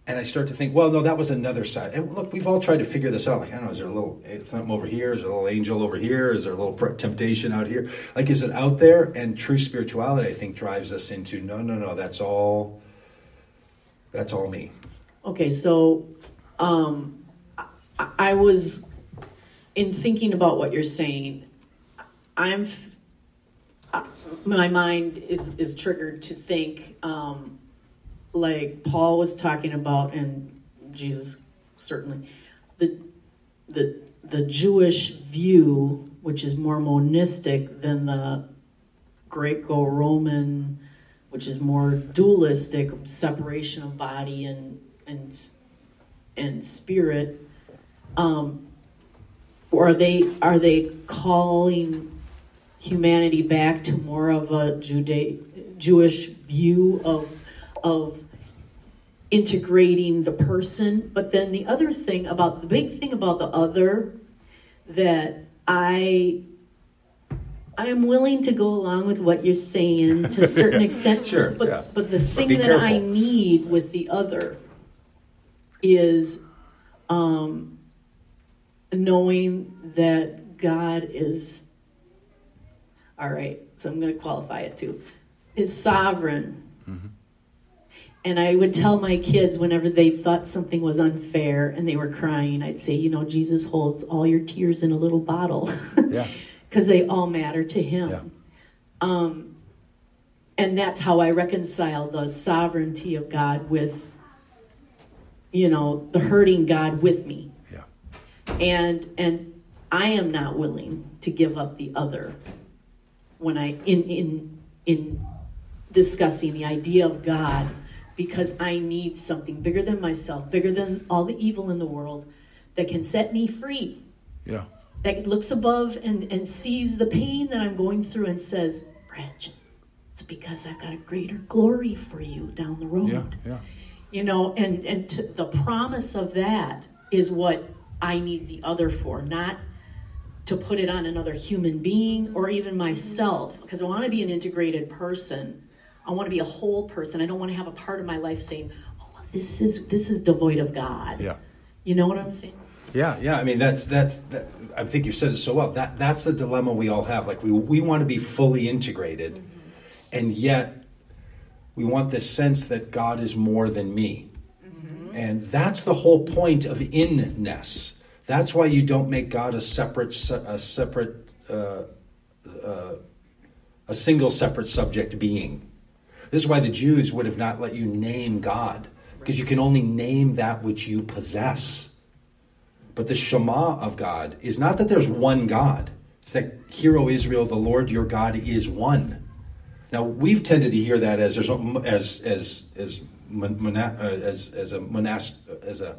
and I start to think, well, no, that was another side. And look, we've all tried to figure this out. Like, I don't know, is there a little eh, something over here? Is there a little angel over here? Is there a little temptation out here? Like, is it out there? And true spirituality, I think, drives us into no, no, no. That's all. That's all me. Okay, so um, I, I was in thinking about what you're saying. I'm my mind is is triggered to think um, like Paul was talking about, and Jesus certainly the the the Jewish view, which is more monistic than the Greco-Roman, which is more dualistic, separation of body and and and spirit um, or are they are they calling humanity back to more of a Jude- Jewish view of of integrating the person but then the other thing about the big thing about the other that I I am willing to go along with what you're saying to a certain <laughs> extent. Sure, But yeah. but the thing be that I need with the other is um, knowing that God is all right. So I'm going to qualify it too. Is sovereign. And I would tell my kids whenever they thought something was unfair and they were crying, I'd say, you know, Jesus holds all your tears in a little bottle. Yeah. <laughs> because they all matter to him. Yeah. Um, and that's how I reconcile the sovereignty of God with, you know, the mm. hurting God with me. Yeah. And and I am not willing to give up the other when I in in in discussing the idea of God because I need something bigger than myself, bigger than all the evil in the world that can set me free Yeah. that looks above and, and sees the pain that I'm going through and says, Branch, it's because I've got a greater glory for you down the road. Yeah. Yeah. You know, and, and to, the promise of that is what I need the other for, not to put it on another human being or even myself, because I want to be an integrated person. I want to be a whole person. I don't want to have a part of my life saying, "Oh, well, this is this is devoid of God." Yeah. You know what I'm saying? Yeah, yeah. I mean, that's that's. That, I think you said it so well. That that's the dilemma we all have. Like we we want to be fully integrated, mm-hmm. and yet we want this sense that God is more than me, and that's the whole point of inness. That's why you don't make God a separate a separate uh, uh, a single separate subject being. This is why the Jews would have not let you name God because you can only name that which you possess. But the Shema of God is not that there's one God. It's that, Hear, O Israel, the Lord your God is one. Now we've tended to hear that as as as as mona- uh, as as a monast as a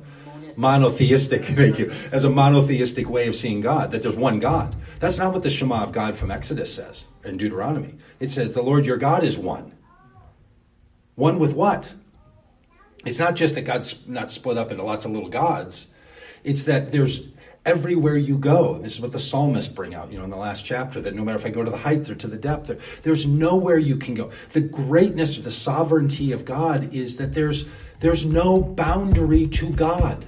monotheistic <laughs> thank you as a monotheistic way of seeing God that there's one God. That's not what the Shema of God from Exodus says in Deuteronomy. It says the Lord your God is one. One with what? It's not just that God's not split up into lots of little gods. It's that there's everywhere you go. This is what the psalmists bring out, you know, in the last chapter, that no matter if I go to the height or to the depth, there, there's nowhere you can go. The greatness of the sovereignty of God is that there's there's no boundary to God.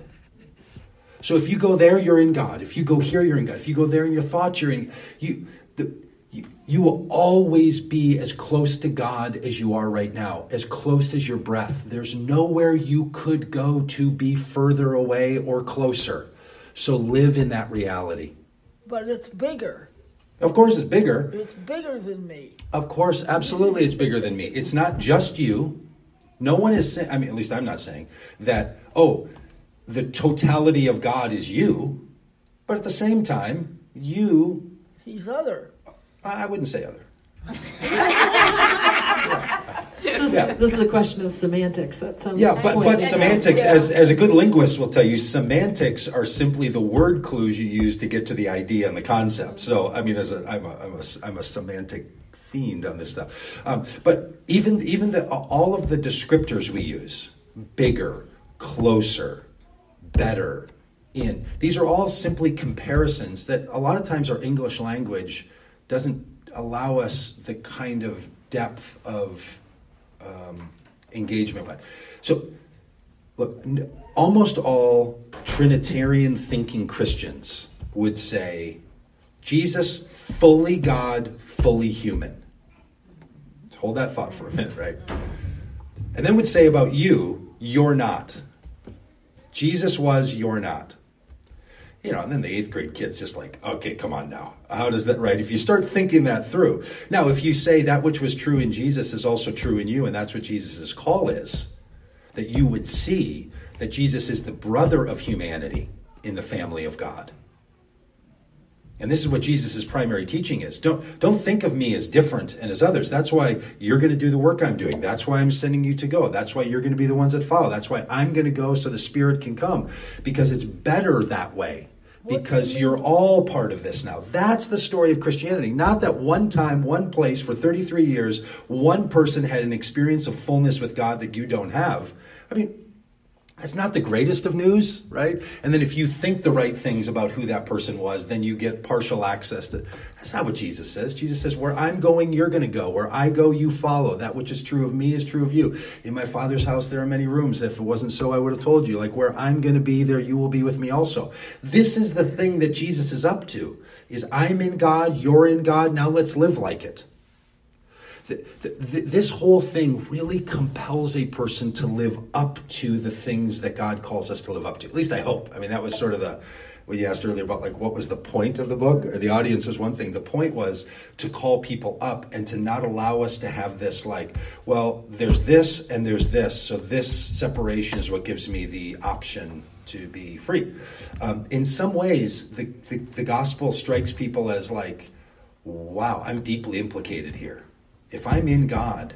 So if you go there, you're in God. If you go here, you're in God. If you go there in your thoughts, you're in you the you, you will always be as close to God as you are right now, as close as your breath. There's nowhere you could go to be further away or closer. So live in that reality. But it's bigger. Of course, it's bigger. It's bigger than me. Of course, absolutely, it's bigger than me. It's not just you. No one is saying, I mean, at least I'm not saying that, oh, the totality of God is you. But at the same time, you, He's other. I I wouldn't say other. <laughs> This is, Yeah. this is a question of semantics. That sounds Yeah, but, but semantics, as, as a good linguist will tell you, semantics are simply the word clues you use to get to the idea and the concept. So, I mean, as a, I'm, a, I'm, a, I'm a semantic fiend on this stuff. Um, but even, even the, all of the descriptors we use, bigger, closer, better, in, these are all simply comparisons that a lot of times our English language doesn't allow us the kind of depth of um, engagement with. So, look, almost all Trinitarian thinking Christians would say Jesus, fully God, fully human. Hold that thought for a minute, right? And then would say about you, you're not. Jesus was, you're not. You know, and then the eighth grade kid's just like, okay, come on now. How does that, right? If you start thinking that through. Now, if you say that which was true in Jesus is also true in you, and that's what Jesus' call is, that you would see that Jesus is the brother of humanity in the family of God. And this is what Jesus' primary teaching is. Don't, don't think of me as different and as others. That's why you're going to do the work I'm doing. That's why I'm sending you to go. That's why you're going to be the ones that follow. That's why I'm going to go so the Spirit can come. Because it's better that way. Because you're all part of this now. That's the story of Christianity. Not that one time, one place, for 33 years, one person had an experience of fullness with God that you don't have. I mean, That's not the greatest of news, right? And then if you think the right things about who that person was, then you get partial access to. That's not what Jesus says. Jesus says, Where I'm going, you're going to go. Where I go, you follow. That which is true of me is true of you. In my Father's house, there are many rooms. If it wasn't so, I would have told you. Like, where I'm going to be, there you will be with me also. This is the thing that Jesus is up to. Is I'm in God, you're in God, now let's live like it this whole thing really compels a person to live up to the things that God calls us to live up to. At least I hope. I mean, that was sort of the what you asked earlier about like what was the point of the book or the audience was one thing. The point was to call people up and to not allow us to have this like, well, there's this and there's this, so this separation is what gives me the option to be free. Um, in some ways, the, the the gospel strikes people as like, wow, I'm deeply implicated here if I'm in God,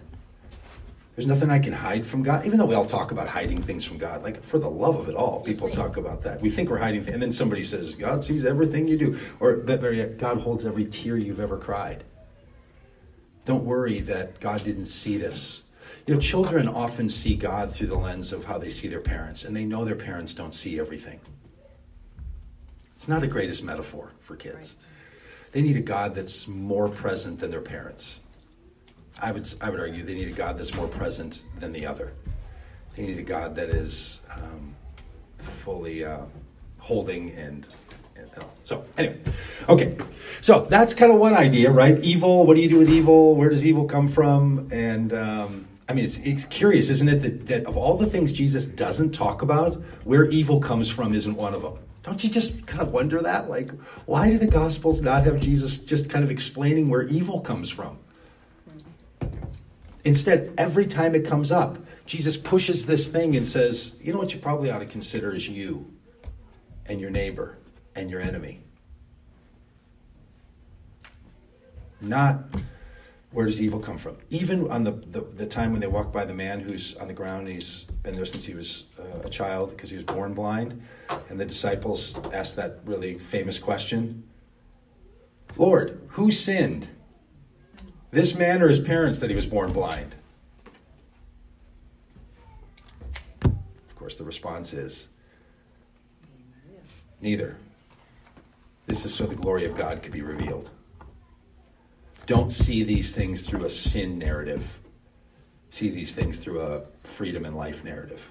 there's nothing I can hide from God, even though we all talk about hiding things from God. Like, for the love of it all, people talk about that. We think we're hiding things, and then somebody says, God sees everything you do. Or, better yet, God holds every tear you've ever cried. Don't worry that God didn't see this. You know, children often see God through the lens of how they see their parents, and they know their parents don't see everything. It's not the greatest metaphor for kids. Right. They need a God that's more present than their parents. I would I would argue they need a God that's more present than the other. They need a God that is um, fully uh, holding and, so anyway, okay. So that's kind of one idea, right? Evil. What do you do with evil? Where does evil come from? And um, I mean, it's, it's curious, isn't it, that, that of all the things Jesus doesn't talk about, where evil comes from isn't one of them. Don't you just kind of wonder that? Like, why do the Gospels not have Jesus just kind of explaining where evil comes from? Instead, every time it comes up, Jesus pushes this thing and says, you know what you probably ought to consider is you and your neighbor and your enemy. Not where does evil come from? Even on the, the, the, time when they walk by the man who's on the ground, he's been there since he was uh, a child because he was born blind, and the disciples ask that really famous question Lord, who sinned? This man or his parents that he was born blind? Of course, the response is neither. This is so the glory of God could be revealed. Don't see these things through a sin narrative. See these things through a freedom and life narrative.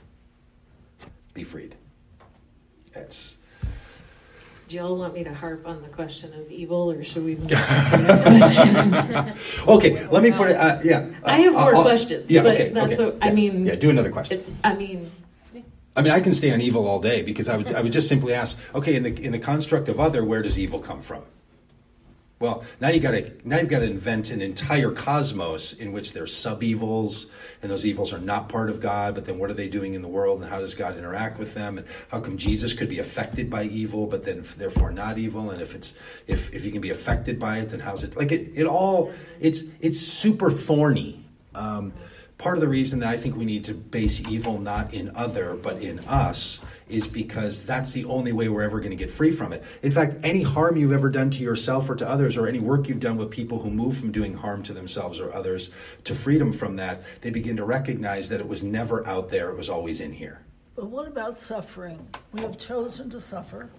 Be freed. That's do y'all want me to harp on the question of evil, or should we? Move <laughs> on <laughs> okay, let me put it. Uh, yeah, uh, I have more uh, questions. Yeah, but okay. That's okay. I mean, yeah, do another question. It, I mean, I mean, I can stay on evil all day because I would I would just simply ask, okay, in the in the construct of other, where does evil come from? Well, now you got to now you've got to invent an entire cosmos in which there's sub evils, and those evils are not part of God. But then, what are they doing in the world, and how does God interact with them? And how come Jesus could be affected by evil, but then therefore not evil? And if it's if if you can be affected by it, then how's it like it? It all it's it's super thorny. Um, part of the reason that I think we need to base evil not in other but in us is because that's the only way we're ever going to get free from it. In fact, any harm you've ever done to yourself or to others, or any work you've done with people who move from doing harm to themselves or others to freedom from that, they begin to recognize that it was never out there, it was always in here. But what about suffering? We have chosen to suffer.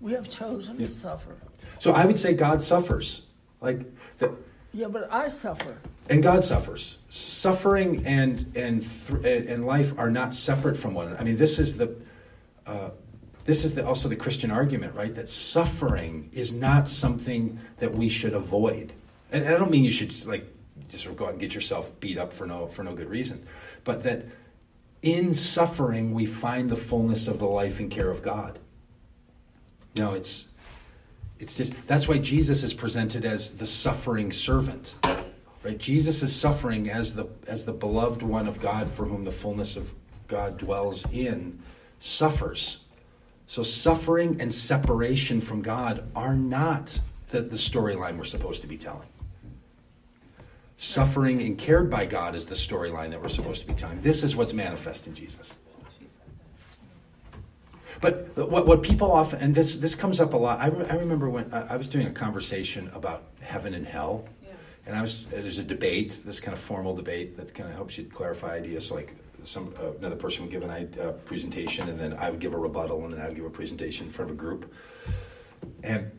We have chosen yeah. to suffer. So I would say God suffers. Like the, yeah, but I suffer. And God suffers. Suffering and and th- and life are not separate from one. I mean, this is the uh, this is the, also the Christian argument, right? That suffering is not something that we should avoid. And, and I don't mean you should just like just sort of go out and get yourself beat up for no for no good reason, but that in suffering we find the fullness of the life and care of God. Know, it's it's just that's why Jesus is presented as the suffering servant. Right? Jesus is suffering as the as the beloved one of God for whom the fullness of God dwells in suffers. So suffering and separation from God are not the, the storyline we're supposed to be telling. Suffering and cared by God is the storyline that we're supposed to be telling. This is what's manifest in Jesus. But what, what people often, and this, this comes up a lot. I, re, I remember when I, I was doing a conversation about heaven and hell. And I was, there's a debate, this kind of formal debate that kind of helps you clarify ideas. So like some uh, another person would give an uh, presentation, and then I would give a rebuttal, and then I would give a presentation in front of a group. And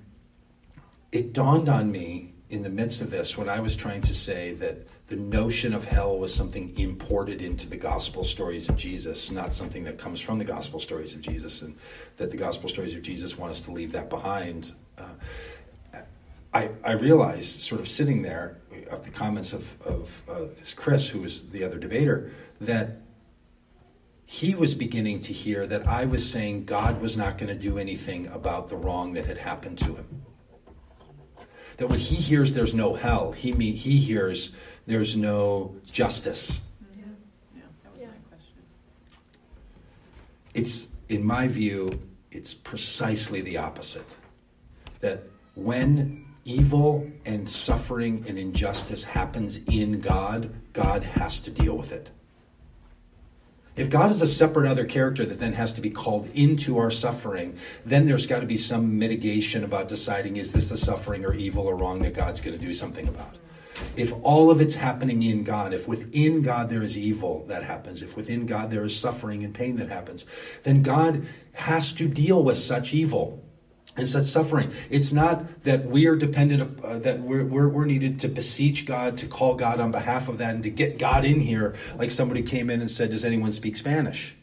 it dawned on me in the midst of this when I was trying to say that the notion of hell was something imported into the gospel stories of Jesus, not something that comes from the gospel stories of Jesus, and that the gospel stories of Jesus want us to leave that behind. Uh, I, I realized, sort of sitting there, of the comments of, of uh, Chris, who was the other debater, that he was beginning to hear that I was saying God was not going to do anything about the wrong that had happened to him. That when he hears there's no hell, he, me, he hears there's no justice. Yeah, that was Yeah. my question. It's, in my view, it's precisely the opposite. That when evil and suffering and injustice happens in God, God has to deal with it. If God is a separate other character that then has to be called into our suffering, then there's got to be some mitigation about deciding is this a suffering or evil or wrong that God's going to do something about. If all of it's happening in God, if within God there is evil that happens, if within God there is suffering and pain that happens, then God has to deal with such evil and such suffering. It's not that we're dependent, uh, that we're, we're, we're needed to beseech God, to call God on behalf of that, and to get God in here, like somebody came in and said, Does anyone speak Spanish?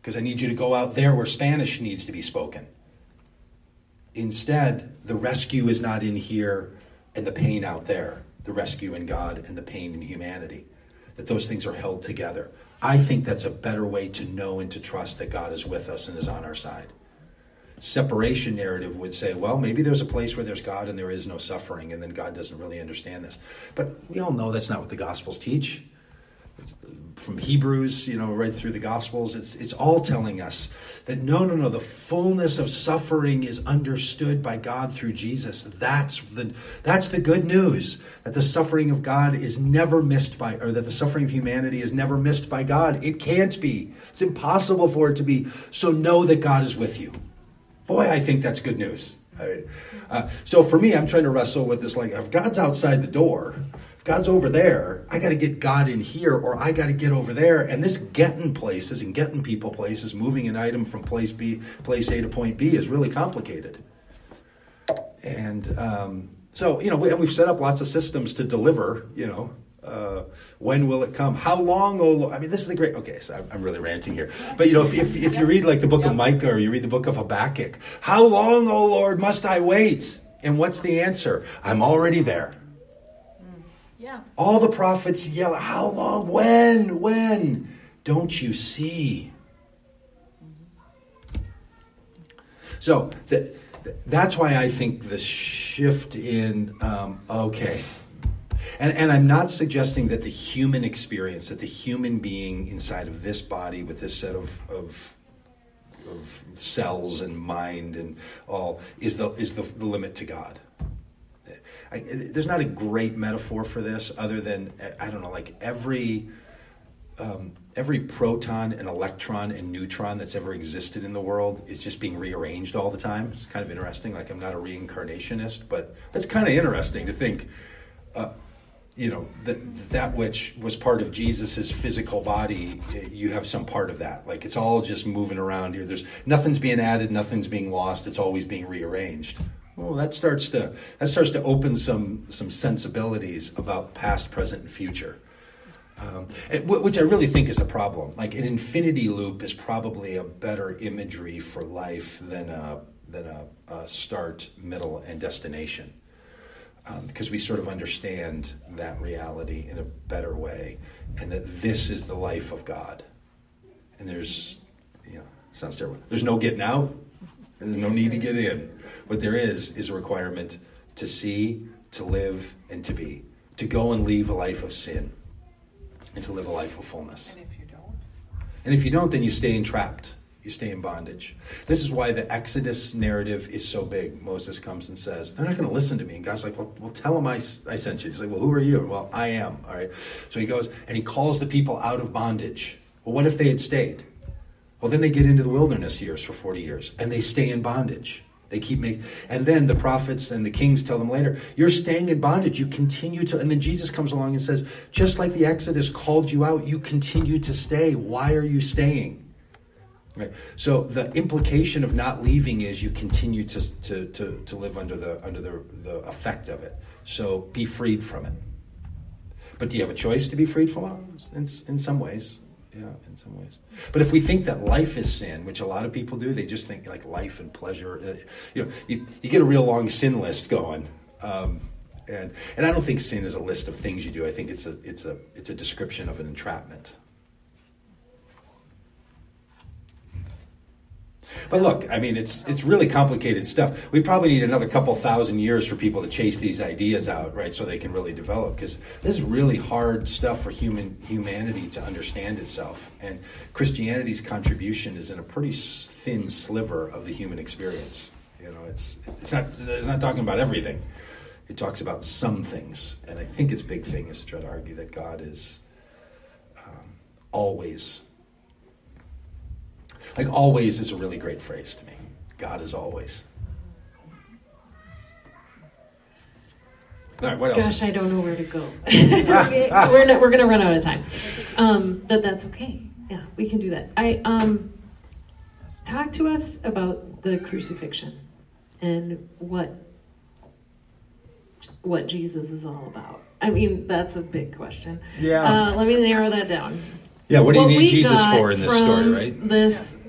Because I need you to go out there where Spanish needs to be spoken. Instead, the rescue is not in here and the pain out there. The rescue in God and the pain in humanity. That those things are held together. I think that's a better way to know and to trust that God is with us and is on our side separation narrative would say, well, maybe there's a place where there's God and there is no suffering, and then God doesn't really understand this. But we all know that's not what the Gospels teach. From Hebrews, you know, right through the Gospels, it's, it's all telling us that no, no, no, the fullness of suffering is understood by God through Jesus. That's the, that's the good news that the suffering of God is never missed by, or that the suffering of humanity is never missed by God. It can't be. It's impossible for it to be. So know that God is with you. Boy, I think that's good news. Uh, so for me, I'm trying to wrestle with this like, if God's outside the door, God's over there, I got to get God in here, or I got to get over there. And this getting places and getting people places, moving an item from place B, place A to point B, is really complicated. And um, so, you know, we, we've set up lots of systems to deliver, you know, uh, when will it come? How long, oh Lord? I mean, this is the great. Okay, so I'm, I'm really ranting here. But, you know, if, if, if you read like the book of Micah or you read the book of Habakkuk, how long, oh Lord, must I wait? And what's the answer? I'm already there. Yeah. All the prophets yell, How long? When? When? Don't you see? So th- th- that's why I think the shift in, um, okay. And, and I'm not suggesting that the human experience, that the human being inside of this body with this set of, of, of cells and mind and all is the, is the, the limit to God. I, there's not a great metaphor for this other than I don't know, like every um, every proton and electron and neutron that's ever existed in the world is just being rearranged all the time. It's kind of interesting. Like I'm not a reincarnationist, but that's kind of interesting to think. Uh, you know that that which was part of Jesus's physical body, you have some part of that. Like it's all just moving around here. There's nothing's being added, nothing's being lost. It's always being rearranged. Well, that starts to that starts to open some some sensibilities about past, present, and future, um, which I really think is a problem. Like an infinity loop is probably a better imagery for life than a than a, a start, middle, and destination, um, because we sort of understand that reality in a better way, and that this is the life of God, and there's, you know, sounds terrible. There's no getting out. There's no need to get in. What there is is a requirement to see, to live, and to be. To go and leave a life of sin and to live a life of fullness. And if you don't? And if you don't, then you stay entrapped. You stay in bondage. This is why the Exodus narrative is so big. Moses comes and says, They're not going to listen to me. And God's like, Well, well tell them I, I sent you. He's like, Well, who are you? Well, I am. All right. So he goes and he calls the people out of bondage. Well, what if they had stayed? Well, then they get into the wilderness years for 40 years and they stay in bondage. They keep making, and then the prophets and the kings tell them later, "You're staying in bondage. You continue to." And then Jesus comes along and says, "Just like the Exodus called you out, you continue to stay. Why are you staying?" Right. So the implication of not leaving is you continue to to to, to live under the under the the effect of it. So be freed from it. But do you have a choice to be freed from it? In, in some ways. Yeah, in some ways. But if we think that life is sin, which a lot of people do, they just think like life and pleasure. uh, You know, you, you get a real long sin list going. Um, and, and I don't think sin is a list of things you do. I think it's a, it's a, it's a description of an entrapment. But look, I mean, it's it's really complicated stuff. We probably need another couple thousand years for people to chase these ideas out, right? So they can really develop. Because this is really hard stuff for human humanity to understand itself. And Christianity's contribution is in a pretty thin sliver of the human experience. You know, it's it's not it's not talking about everything. It talks about some things, and I think its big thing is to try to argue that God is um, always like always is a really great phrase to me. God is always. All right, what else? Gosh, I don't know where to go. <laughs> <laughs> we're not, we're gonna run out of time, um, but that's okay. Yeah, we can do that. I um, talk to us about the crucifixion and what what Jesus is all about. I mean, that's a big question. Yeah. Uh, let me narrow that down. yeah, what do you What need Jesus for in this story, right? This Yeah.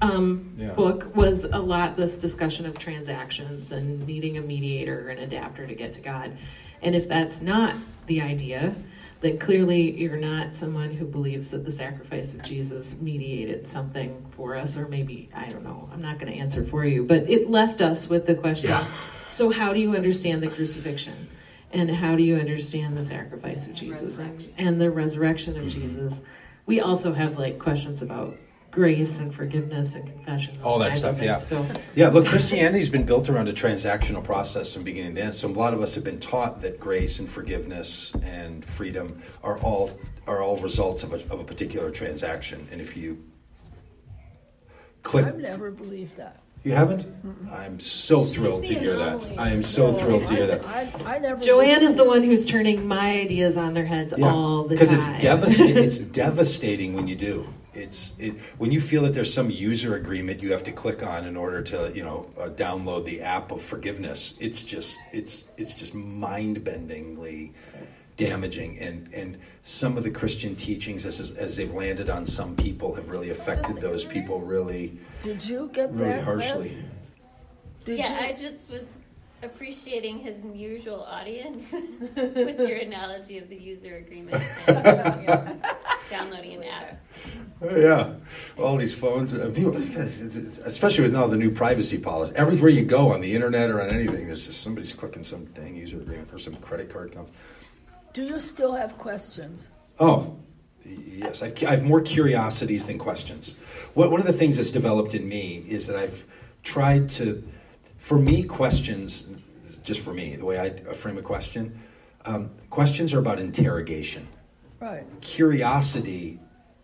Um, Yeah. book was a lot this discussion of transactions and needing a mediator or an adapter to get to God. And if that's not the idea, then clearly you're not someone who believes that the sacrifice of Jesus mediated something for us, or maybe, I don't know, I'm not going to answer for you, but it left us with the question Yeah. so, how do you understand the crucifixion? And how do you understand the sacrifice of Jesus and, and the resurrection of Jesus? We also have like questions about grace and forgiveness and confession. All that stuff, yeah. So Yeah, look, Christianity's been built around a transactional process from beginning to end. So a lot of us have been taught that grace and forgiveness and freedom are all are all results of a, of a particular transaction. And if you click, I've never believed that. you haven't, I'm so thrilled to hear that. I am so thrilled to hear that. I, I, I never. Joanne is the one who's turning my ideas on their heads all the time. because it's devastating. <laughs> it's devastating when you do. It's it when you feel that there's some user agreement you have to click on in order to you know uh, download the app of forgiveness. It's just it's it's just mind bendingly damaging and and some of the Christian teachings as as they've landed on some people have really affected those people really Did you get really that? harshly. Did yeah, you? I just was appreciating his usual audience <laughs> with <laughs> your analogy of the user agreement and <laughs> downloading an app. Oh, yeah, all these phones, and people, especially with now the new privacy policy. Everywhere you go on the internet or on anything, there's just somebody's clicking some dang user agreement or some credit card comes. Do you still have questions? Oh, yes, I've, I have more curiosities than questions. What, one of the things that's developed in me is that I've tried to, for me, questions, just for me, the way I frame a question, um, questions are about interrogation Right. curiosity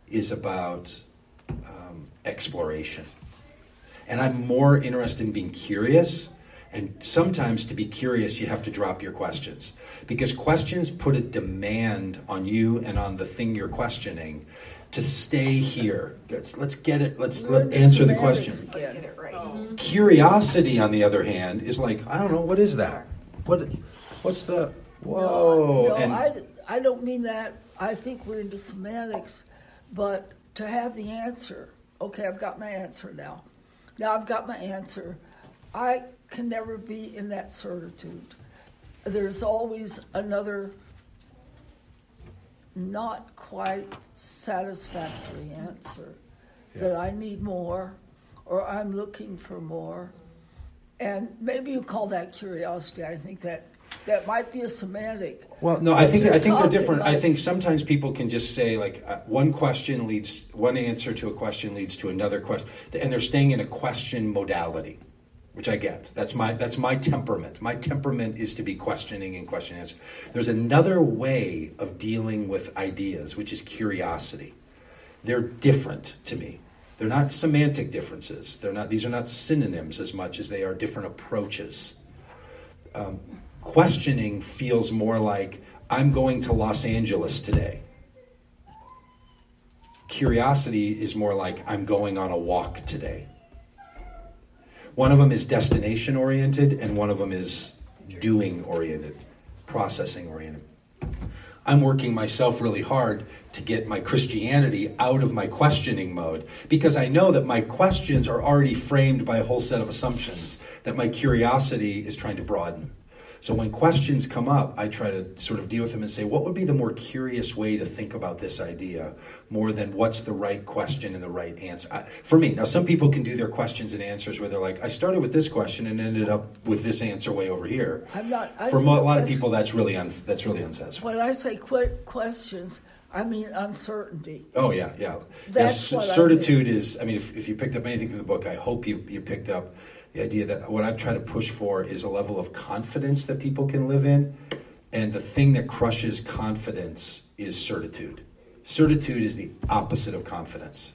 is about um, exploration. And I'm more interested in being curious. And sometimes to be curious, you have to drop your questions. Because questions put a demand on you and on the thing you're questioning to stay here. Let's, let's get it, let's let, the answer the question. Get it right. Curiosity, on the other hand, is like, I don't know, what is that? What, what's the, whoa. No, and, I, I don't mean that. I think we're into semantics, but to have the answer. Okay, I've got my answer now. Now I've got my answer. I can never be in that certitude. There's always another not quite satisfactory answer that I need more or I'm looking for more. And maybe you call that curiosity. I think that that might be a semantic. Well, no, I think I think they're different. I think sometimes people can just say like uh, one question leads one answer to a question leads to another question, and they're staying in a question modality, which I get. That's my that's my temperament. My temperament is to be questioning and question answer. There's another way of dealing with ideas, which is curiosity. They're different to me. They're not semantic differences. They're not, these are not synonyms as much as they are different approaches. Um, questioning feels more like, I'm going to Los Angeles today. Curiosity is more like, I'm going on a walk today. One of them is destination oriented, and one of them is doing oriented, processing oriented. I'm working myself really hard to get my Christianity out of my questioning mode because I know that my questions are already framed by a whole set of assumptions that my curiosity is trying to broaden. So when questions come up, I try to sort of deal with them and say, what would be the more curious way to think about this idea more than what's the right question and the right answer? I, for me, now some people can do their questions and answers where they're like, I started with this question and ended up with this answer way over here. I'm not. I For a lot of people, that's really un- that's really unsatisfying. When I say quick questions, I mean uncertainty. Oh yeah, yeah. That's what I certitude is. I mean, if, if you picked up anything from the book, I hope you you picked up the idea that what I've tried to push for is a level of confidence that people can live in, and the thing that crushes confidence is certitude. Certitude is the opposite of confidence.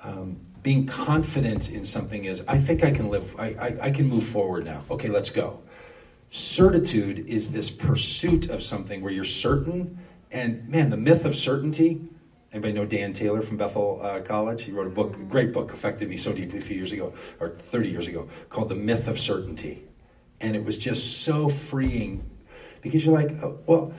Um, being confident in something is, I think I can live. I, I, I can move forward now. Okay, let's go. Certitude is this pursuit of something where you're certain, and man, the myth of certainty. Anybody know Dan Taylor from Bethel uh, College? He wrote a book, a great book, affected me so deeply a few years ago, or 30 years ago, called The Myth of Certainty. And it was just so freeing because you're like, oh, well,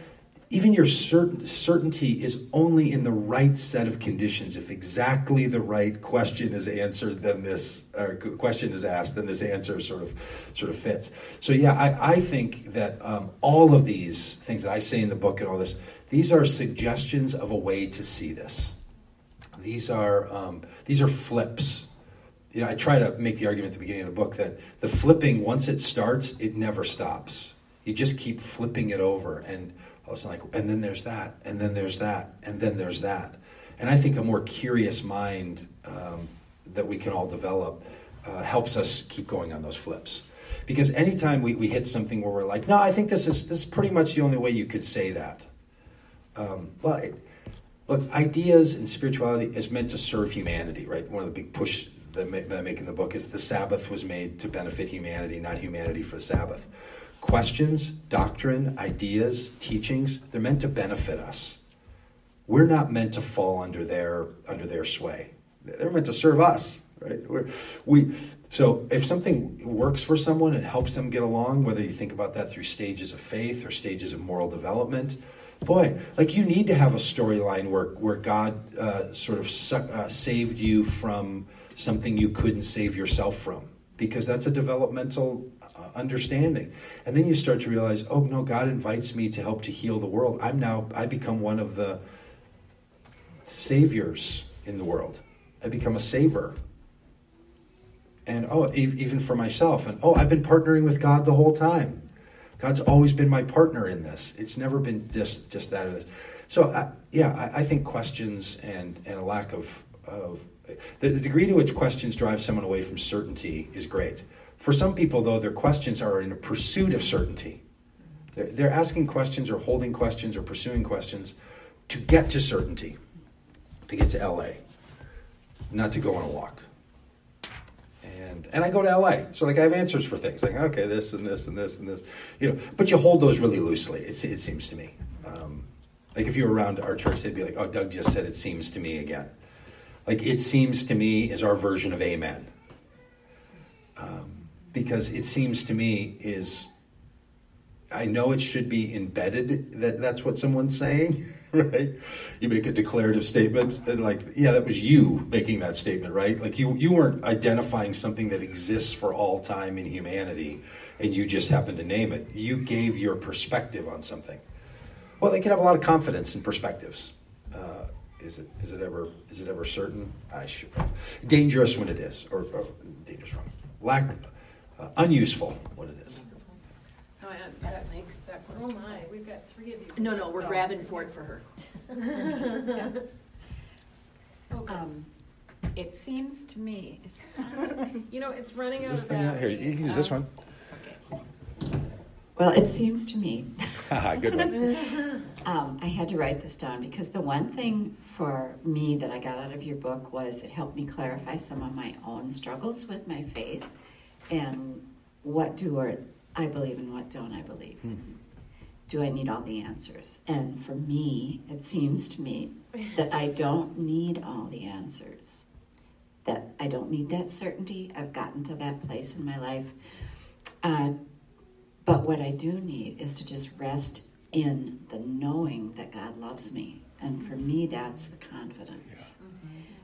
even your certain, certainty is only in the right set of conditions. If exactly the right question is answered, then this uh, question is asked, then this answer sort of sort of fits. So yeah, I, I think that um, all of these things that I say in the book and all this, these are suggestions of a way to see this. These are um, these are flips. You know, I try to make the argument at the beginning of the book that the flipping, once it starts, it never stops. You just keep flipping it over, and a sudden, like, and then there's that, and then there's that, and then there's that. And I think a more curious mind um, that we can all develop uh, helps us keep going on those flips. Because anytime we, we hit something where we're like, no, I think this is this is pretty much the only way you could say that. Um, well, it, look, ideas and spirituality is meant to serve humanity, right? One of the big push I that I make in the book is the Sabbath was made to benefit humanity, not humanity for the Sabbath. Questions, doctrine, ideas, teachings, they're meant to benefit us. We're not meant to fall under their under their sway. They're meant to serve us, right? We're, we so if something works for someone and helps them get along, whether you think about that through stages of faith or stages of moral development, boy, like you need to have a storyline where where God uh, sort of suck, uh, saved you from something you couldn't save yourself from, because that's a developmental uh, understanding. And then you start to realize, oh no, God invites me to help to heal the world. I'm now I become one of the saviors in the world. I become a saver. And oh, e- even for myself. And oh, I've been partnering with God the whole time. God's always been my partner in this. It's never been just just that or this. So uh, yeah, I, I think questions and and a lack of of the, the degree to which questions drive someone away from certainty is great. For some people, though, their questions are in a pursuit of certainty. They're, they're asking questions or holding questions or pursuing questions to get to certainty, to get to LA, not to go on a walk. And and I go to LA, so like I have answers for things like okay, this and this and this and this, you know. But you hold those really loosely. It, it seems to me. Um, like if you were around our church, they'd be like, oh, Doug just said it seems to me again. Like it seems to me is our version of amen. Um, because it seems to me is I know it should be embedded that that's what someone's saying, <laughs> right? You make a declarative statement and like, yeah, that was you making that statement, right? Like you you weren't identifying something that exists for all time in humanity and you just happened to name it. You gave your perspective on something. Well, they can have a lot of confidence in perspectives. Is it is it ever is it ever certain? I should dangerous when it is, or, or dangerous wrong. Lack uh, unuseful when it is. Oh, yeah, that- that Oh my, we've got three of you. No, no, we're Oh. grabbing for it for her. <laughs> Okay. Um, it seems to me, is this <laughs> You know, it's running out this of thing out? Here, you can use this one. well, it seems to me <laughs> Good one. Um, I had to write this down because the one thing for me that I got out of your book was it helped me clarify some of my own struggles with my faith and what do or I believe and what don't I believe. Do I need all the answers? And for me, it seems to me <laughs> that I don't need all the answers. That I don't need that certainty. I've gotten to that place in my life. Uh, but what I do need is to just rest in the knowing that God loves me. And for me, that's the confidence.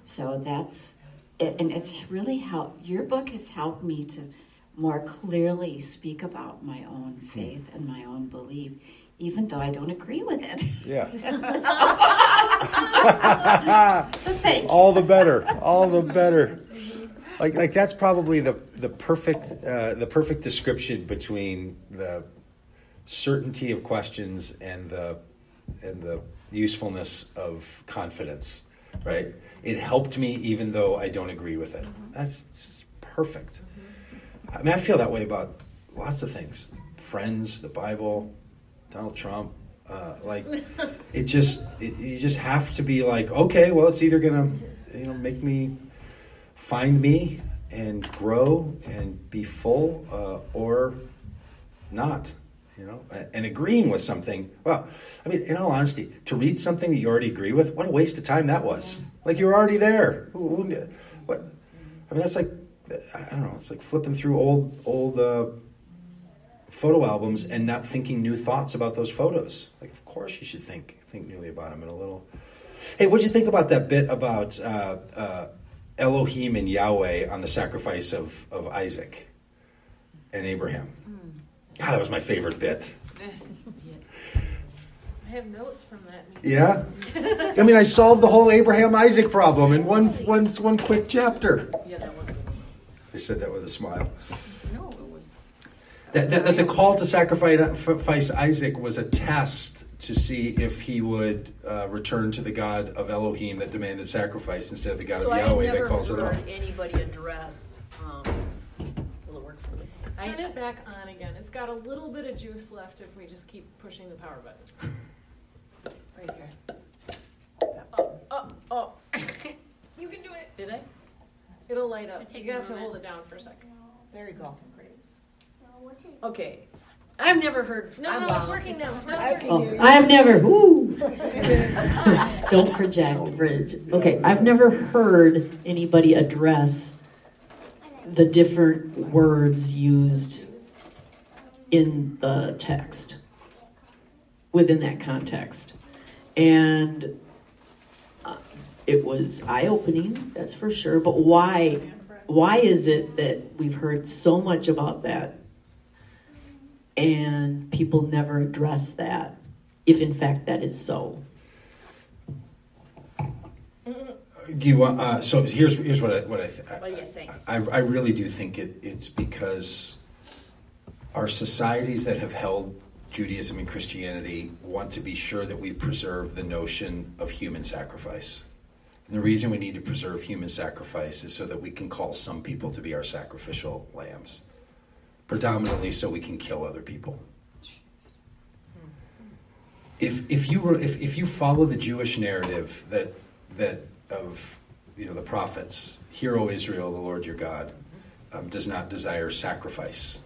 So that's, it, and it's really helped. Your book has helped me to more clearly speak about my own faith and my own belief, even though I don't agree with it. Yeah. <laughs> <laughs> So thank you. all the better. All the better. Like, like that's probably the the perfect uh, the perfect description between the certainty of questions and the and the usefulness of confidence. Right. It helped me even though I don't agree with it. That's just perfect. I mean, I feel that way about lots of things: friends, the Bible, Donald Trump. Uh, like, <laughs> it just it, you just have to be like, okay, well, it's either gonna you know make me find me and grow and be full, uh, or not. You know, and agreeing with something. Well, I mean, in all honesty, to read something that you already agree with, what a waste of time that was. Like you were already there. What? I mean, that's like I don't know. It's like flipping through old old uh, photo albums and not thinking new thoughts about those photos. Like, of course, you should think think newly about them in a little. Hey, what'd you think about that bit about uh, uh, Elohim and Yahweh on the sacrifice of, of Isaac and Abraham? God, that was my favorite bit. I have notes from that. Yeah, I mean, I solved the whole Abraham Isaac problem in one one one quick chapter. Yeah, that was, I said that with a smile. no, it was, That, that, that the call to sacrifice Isaac was a test to see if he would uh, return to the God of Elohim that demanded sacrifice instead of the God so of Yahweh that calls it off. anybody address, um, will it work for me? I- Turn it back on again. It's got a little bit of juice left if we just keep pushing the power button. <laughs> Right here. Oh, oh, oh, <laughs> You can do it. did I? It'll light up. It takes You a have to hold it down for a second. There you go. Okay, I've never heard. No, I'm no, it's working now. It's not I working. can Oh, hear you. I've never. Woo. <laughs> Don't project, Bridge. Okay, I've never heard anybody address the different words used in the text within that context, and uh, it was eye-opening. That's for sure. But why? Why is it that we've heard so much about that and people never address that, if in fact that is so. Do you want? Uh, so here's here's what I what I, th- What do you think? I I really do think it it's because our societies that have held Judaism and Christianity want to be sure that we preserve the notion of human sacrifice. And the reason we need to preserve human sacrifice is so that we can call some people to be our sacrificial lambs, predominantly so we can kill other people. If if you were if, if you follow the Jewish narrative that that of you know the prophets, hear O Israel, the Lord your God, um, does not desire sacrifice.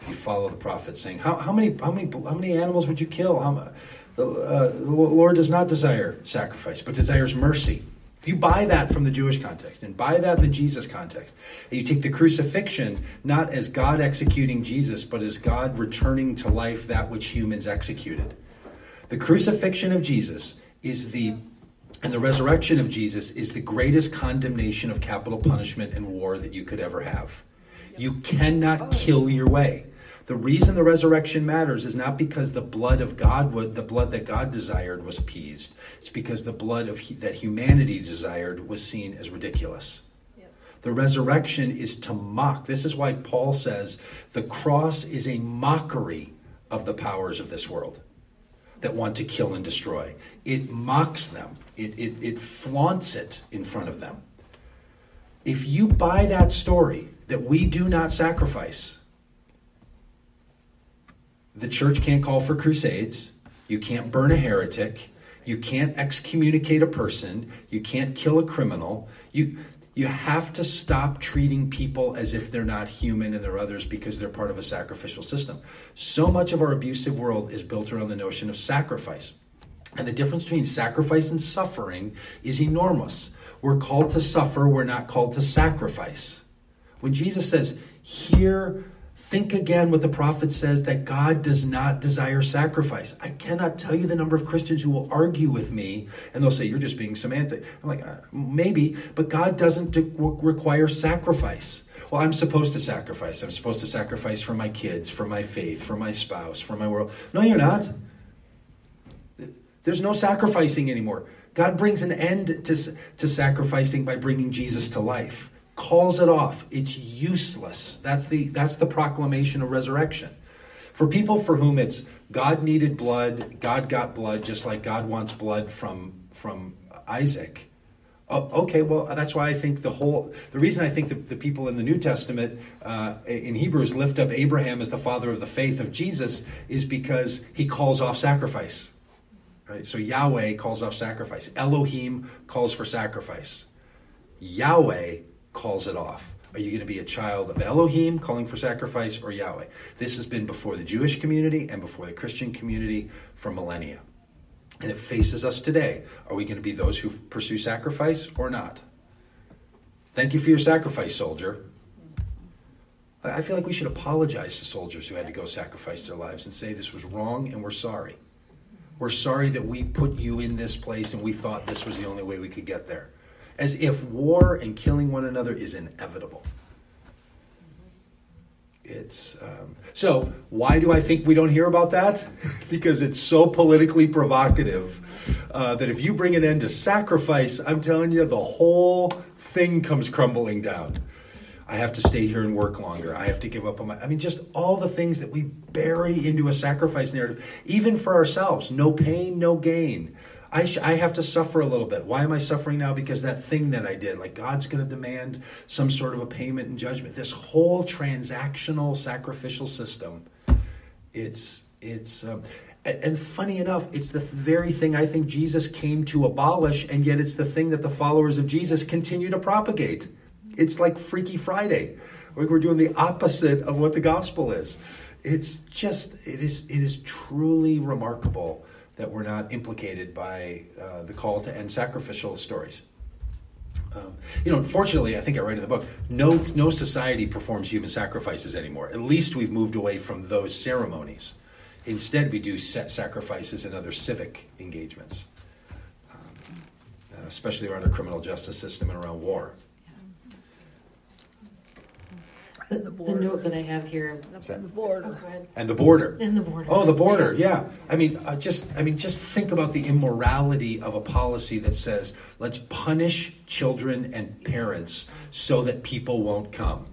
If you follow the prophets, saying how, how many how many how many animals would you kill? How, the, uh, the Lord does not desire sacrifice, but desires mercy. If you buy that from the Jewish context and buy that the Jesus context, and you take the crucifixion not as God executing Jesus, but as God returning to life that which humans executed. The crucifixion of Jesus is the and the resurrection of Jesus is the greatest condemnation of capital punishment and war that you could ever have. You cannot oh. kill your way. The reason the resurrection matters is not because the blood of God, the blood that God desired, was appeased. It's because the blood of that humanity desired was seen as ridiculous. The resurrection is to mock. This is why Paul says the cross is a mockery of the powers of this world that want to kill and destroy. It mocks them, it, it, it flaunts it in front of them. If you buy that story that we do not sacrifice, the church can't call for crusades, You can't burn a heretic. You can't excommunicate a person. You can't kill a criminal. You, you have to stop treating people as if they're not human and they're others because they're part of a sacrificial system. So much of our abusive world is built around the notion of sacrifice. And the difference between sacrifice and suffering is enormous. We're called to suffer, we're not called to sacrifice. When Jesus says, Here, think again what the prophet says that God does not desire sacrifice. I cannot tell you the number of Christians who will argue with me and they'll say, You're just being semantic. I'm like, uh, Maybe, but God doesn't require sacrifice. Well, I'm supposed to sacrifice. I'm supposed to sacrifice for my kids, for my faith, for my spouse, for my world. No, you're not. There's no sacrificing anymore. God brings an end to, to sacrificing by bringing Jesus to life. Calls it off. It's useless. That's the, that's the proclamation of resurrection. For people for whom it's God needed blood, God got blood, just like God wants blood from, from Isaac. Oh, okay, well, that's why I think the whole, the reason I think the, the people in the New Testament uh, in Hebrews lift up Abraham as the father of the faith of Jesus is because he calls off sacrifice. Right? So Yahweh calls off sacrifice. Elohim calls for sacrifice. Yahweh calls it off. Are you going to be a child of Elohim calling for sacrifice or Yahweh? This has been before the Jewish community and before the Christian community for millennia. And it faces us today. Are we going to be those who pursue sacrifice or not? Thank you for your sacrifice, soldier. I feel like we should apologize to soldiers who had to go sacrifice their lives and say this was wrong and we're sorry. We're sorry that we put you in this place and we thought this was the only way we could get there. As if war and killing one another is inevitable. It's um, so. Why do I think we don't hear about that? <laughs> because it's so politically provocative uh, that if you bring an end to sacrifice, I'm telling you, the whole thing comes crumbling down. I have to stay here and work longer. I have to give up on my. I mean, just all the things that we bury into a sacrifice narrative, even for ourselves. No pain, no gain. I, sh- I have to suffer a little bit. Why am I suffering now? Because that thing that I did, like God's going to demand some sort of a payment and judgment. This whole transactional sacrificial system, it's it's. Um, and funny enough, it's the very thing I think Jesus came to abolish, and yet it's the thing that the followers of Jesus continue to propagate. It's like Freaky Friday. Like We're doing the opposite of what the gospel is. It's just, it is, it is truly remarkable that we're not implicated by uh, the call to end sacrificial stories. Um, you know, unfortunately, I think I write in the book, no, no society performs human sacrifices anymore. At least we've moved away from those ceremonies. Instead, we do set sacrifices and other civic engagements, um, especially around our criminal justice system and around war. The, the note that I have here. that- The border. And the border. In the border. Oh, the border. Yeah. I mean, uh, just I mean, just think about the immorality of a policy that says let's punish children and parents so that people won't come.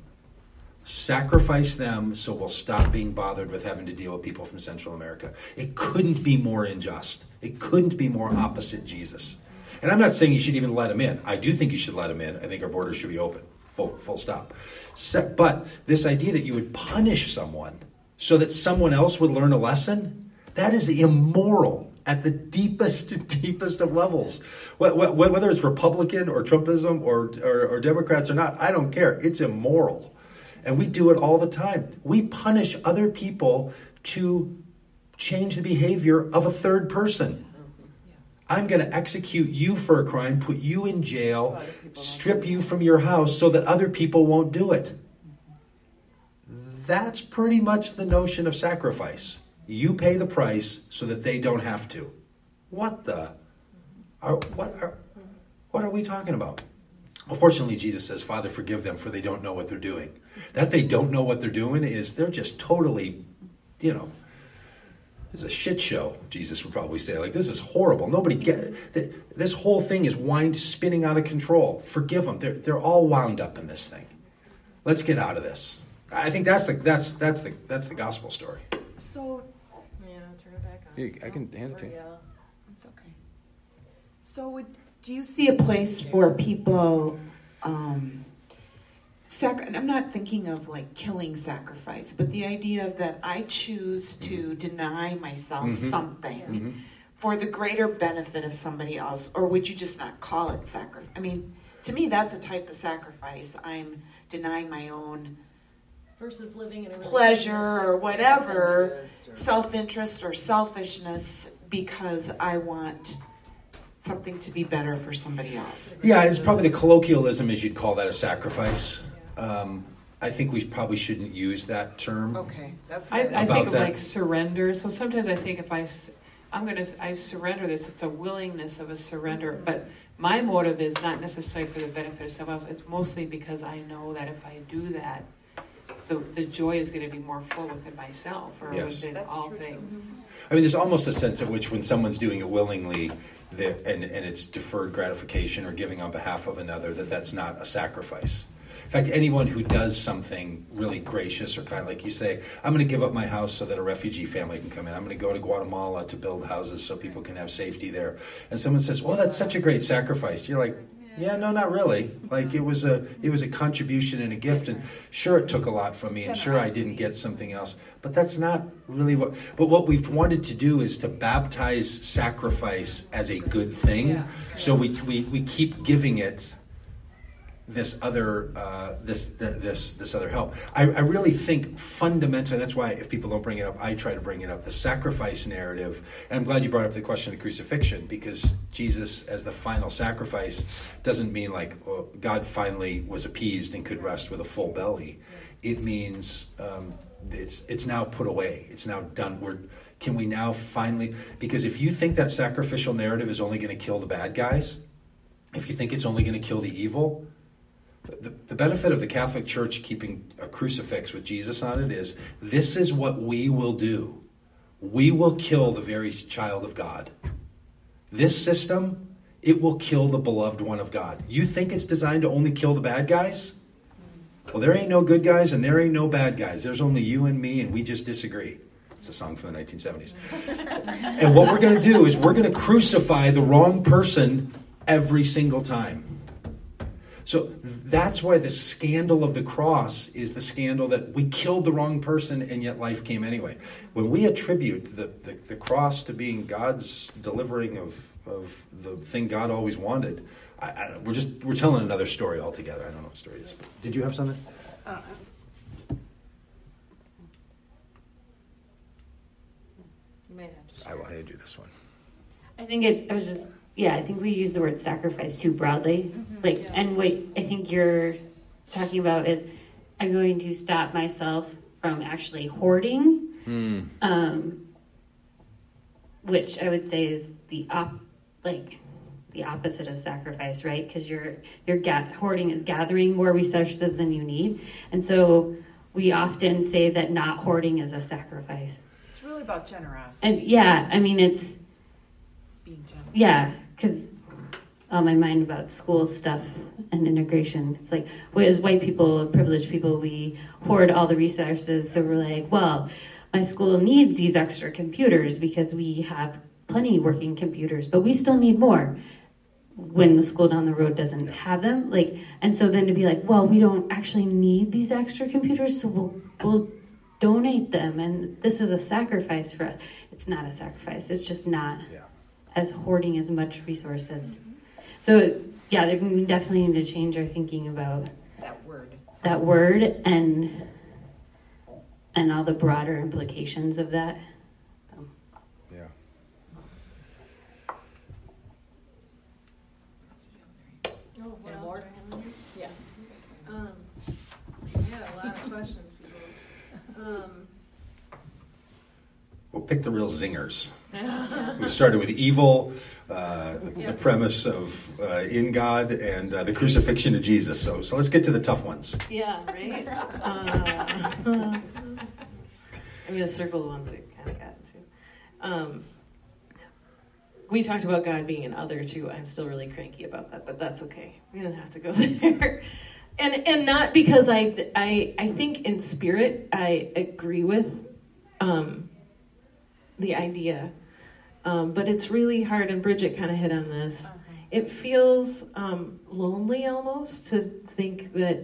Sacrifice them so we'll stop being bothered with having to deal with people from Central America. It couldn't be more unjust. It couldn't be more opposite Jesus. And I'm not saying you should even let them in. I do think you should let them in. I think our borders should be open. Full, full stop. Se- But this idea that you would punish someone so that someone else would learn a lesson, that is immoral at the deepest, <laughs> deepest of levels. Wh- wh- Whether it's Republican or Trumpism or, or, or Democrats or not, I don't care. It's immoral. And we do it all the time. We punish other people to change the behavior of a third person. I'm going to execute you for a crime, put you in jail, strip you from your house so that other people won't do it. That's pretty much the notion of sacrifice. You pay the price so that they don't have to. What the? Are, what, are, what are we talking about? Well, fortunately, Jesus says, Father, forgive them, for they don't know what they're doing. That they don't know what they're doing is they're just totally, you know, it's a shit show, Jesus would probably say. Like, this is horrible. Nobody get it. This whole thing is wind spinning out of control. Forgive them. They're, they're all wound up in this thing. Let's get out of this. I think that's the, that's, that's the, that's the gospel story. So, Yeah, turn it back on. I can hand it to you. it's okay. So would, do you see a place for people, um, sac- I'm not thinking of like killing sacrifice, but the idea of that I choose to deny myself Mhm. something Mhm. for the greater benefit of somebody else, or would you just not call it sacrifice? I mean, to me, that's a type of sacrifice. I'm denying my own Versus living in a pleasure or whatever, self interest or selfishness, because I want something to be better for somebody else. Yeah, it's probably the colloquialism is you'd call that a sacrifice. Um, I think we probably shouldn't use that term. Okay, that's I, I About think of that. like surrender. So sometimes I think if I, I'm gonna, I surrender this. It's a willingness of a surrender. But my motive is not necessarily for the benefit of someone else. It's mostly because I know that if I do that, the, the joy is going to be more full within myself or Yes. within That's all true, too. things. I mean, there's almost a sense in which when someone's doing it willingly, that- and, and it's deferred gratification or giving on behalf of another, that that's not a sacrifice. In fact, anyone who does something really gracious or kind, like you say, I'm going to give up my house so that a refugee family can come in. I'm going to go to Guatemala to build houses so people can have safety there. And someone says, "Well, that's such a great sacrifice." You're like, "Yeah, no, not really. Like it was a it was a contribution and a gift, and sure, it took a lot from me, and sure, I didn't get something else. But that's not really what. But what we've wanted to do is to baptize sacrifice as a good thing. So we we we keep giving it this other uh, this th- this this other help. I, I really think fundamentally that's why if people don't bring it up, I try to bring it up. The sacrifice narrative, and I'm glad you brought up the question of the crucifixion because Jesus as the final sacrifice doesn't mean like oh, God finally was appeased and could rest with a full belly. It means um, it's it's now put away. It's now done. We're can we now finally because if you think that sacrificial narrative is only going to kill the bad guys, if you think it's only going to kill the evil, the, the benefit of the Catholic Church keeping a crucifix with Jesus on it is this is what we will do. We will kill the very child of God. This system, it will kill the beloved one of God. You think it's designed to only kill the bad guys? Well, there ain't no good guys and there ain't no bad guys. There's only you and me, and we just disagree. It's a song from the 1970s. and what we're going to do is we're going to crucify the wrong person every single time. So that's why the scandal of the cross is the scandal that we killed the wrong person and yet life came anyway. When we attribute the, the, the cross to being God's delivering of, of the thing God always wanted, I, I don't, we're just we're telling another story altogether. I don't know what story it is. But did you have something? Uh, might. I will hand you this one. I think it's, I was just, yeah, I think we use the word sacrifice too broadly. Like, and what I think you're talking about is I'm going to stop myself from actually hoarding, um, which I would say is the op, like, the opposite of sacrifice, right? Because you're you're ga- hoarding is gathering more resources than you need, and so we often say that not hoarding is a sacrifice. It's really about generosity, And yeah, I mean it's being generous. yeah, because on my mind about school stuff and integration. It's like, well, as white people, privileged people, we hoard all the resources. So we're like, well, my school needs these extra computers because we have plenty working computers, but we still need more when the school down the road doesn't have them. Like, and so then to be like, well, we don't actually need these extra computers, so we'll we'll donate them, and this is a sacrifice for us. It's not a sacrifice. It's just not Yeah. As hoarding as much resources. So yeah, there- we definitely need to change our thinking about That word. that word and and all the broader implications of that. Yeah. Oh, what else more? do I have on here? Yeah. Um, yeah, a lot of questions, people. Um, We'll pick the real zingers. We started with evil, uh, Yeah. the premise of uh, in God, and uh, the crucifixion of Jesus. So, so let's get to the tough ones. yeah, right? <laughs> Uh, <laughs> I'm gonna circle the ones that kind of got to. Um, we talked about God being an other too. I'm still really cranky about that, but that's okay. We don't have to go <laughs> there. And and not because I I I think in spirit I agree with um, the idea, um, but it's really hard. And Bridget kind of hit on this. It feels um, lonely almost to think that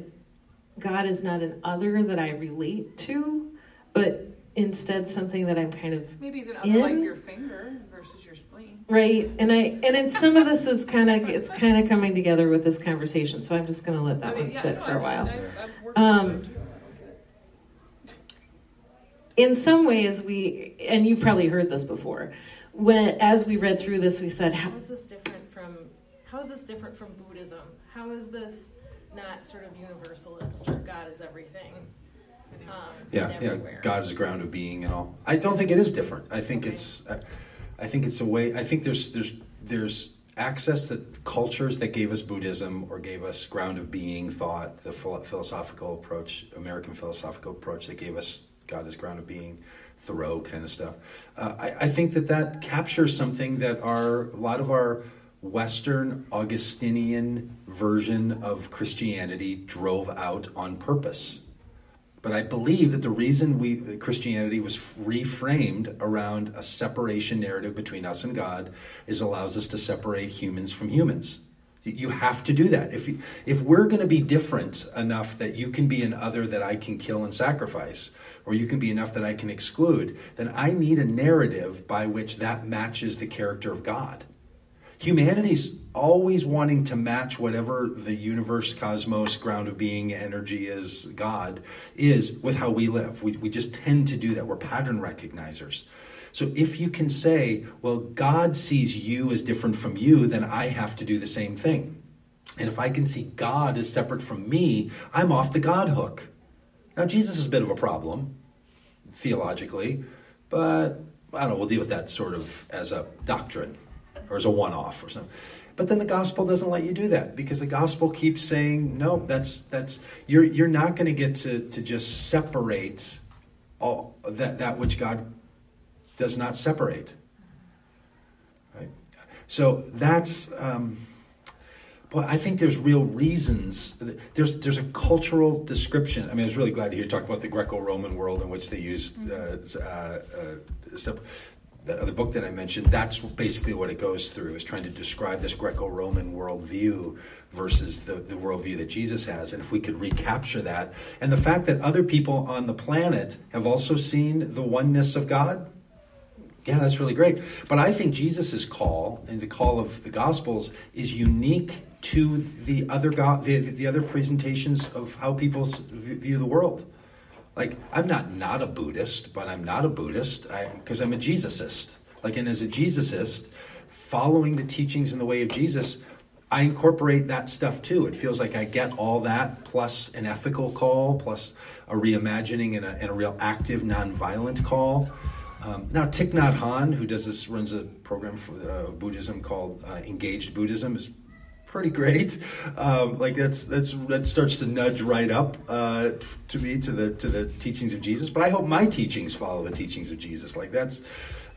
God is not an other that I relate to, but instead something that I'm kind of Maybe he's an other like your finger versus your spleen. right. And I and it's some of this is kind of it's kind of coming together with this conversation. So I'm just gonna let that I mean, one yeah, sit no, for a while. I- I've worked with Um, them too. I don't get it. in some ways we and you've probably heard this before when as we read through this we said how How is this different from how is this different from Buddhism? How is this not sort of universalist or God is everything? Um, Yeah, yeah. God is ground of being and all. I don't think it is different. I think Okay. it's. I, I think it's a way. I think there's there's there's access that cultures that gave us Buddhism or gave us ground of being thought, the philosophical approach, American philosophical approach that gave us God as ground of being, Thoreau kind of stuff. Uh, I, I think that that captures something that our a lot of our Western Augustinian version of Christianity drove out on purpose. But I believe that the reason we Christianity was reframed around a separation narrative between us and God is allows us to separate humans from humans. You have to do that. If if we're going to be different enough that you can be an other that I can kill and sacrifice, or you can be enough that I can exclude, then I need a narrative by which that matches the character of God. Humanity's always wanting to match whatever the universe cosmos ground of being energy is god is with how we live. We, we just tend to do that. We're pattern recognizers so if you can say well god sees you as different from you then i have to do the same thing and if i can see god as separate from me i'm off the god hook now jesus is a bit of a problem theologically but i don't know we'll deal with that sort of as a doctrine or as a one-off or something. But then the gospel doesn't let you do that because the gospel keeps saying, no, that's that's you're you're not going to get to to just separate all that that which God does not separate. Right. So that's. Um, Boy, I think there's real reasons. There's there's a cultural description. I mean, I was really glad to hear you talk about the Greco-Roman world in which they used uh, uh, uh, sep- that other book that I mentioned, that's basically what it goes through, is trying to describe this Greco-Roman worldview versus the, the worldview that Jesus has. And if we could recapture that, and the fact that other people on the planet have also seen the oneness of God, yeah, that's really great. But I think Jesus' call and the call of the Gospels is unique to the other go- the, the other presentations of how people view the world. Like, I'm not not a Buddhist, but I'm not a Buddhist because I'm a Jesusist. Like, and as a Jesusist, following the teachings in the way of Jesus, I incorporate that stuff too. It feels like I get all that plus an ethical call, plus a reimagining and a, and a real active, nonviolent call. Um, now, Thich Nhat Hanh, who does this, runs a program for uh, Buddhism called uh, Engaged Buddhism, is pretty great. Um, like that's that's that starts to nudge right up uh, to me to the to the teachings of Jesus. But I hope my teachings follow the teachings of Jesus. Like that's,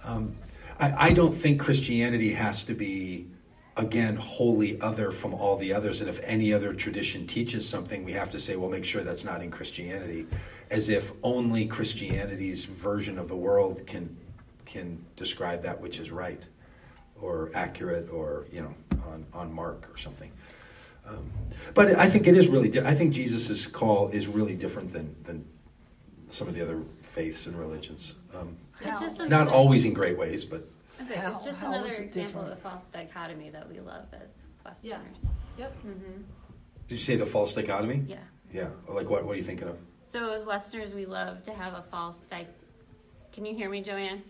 um, I, I don't think Christianity has to be again wholly other from all the others. And if any other tradition teaches something, we have to say, well, make sure that's not in Christianity, as if only Christianity's version of the world can can describe that which is right or accurate or you know on, on mark or something um, but i think it is really di- i think jesus' call is really different than than some of the other faiths and religions um, It's not always in great ways but Okay, How- it's just another it example different? of the false dichotomy that we love as Westerners. Yep. hmm did you say the false dichotomy Yeah. yeah like what, what are you thinking of So as Westerners, we love to have a false di. Can you hear me, Joanne?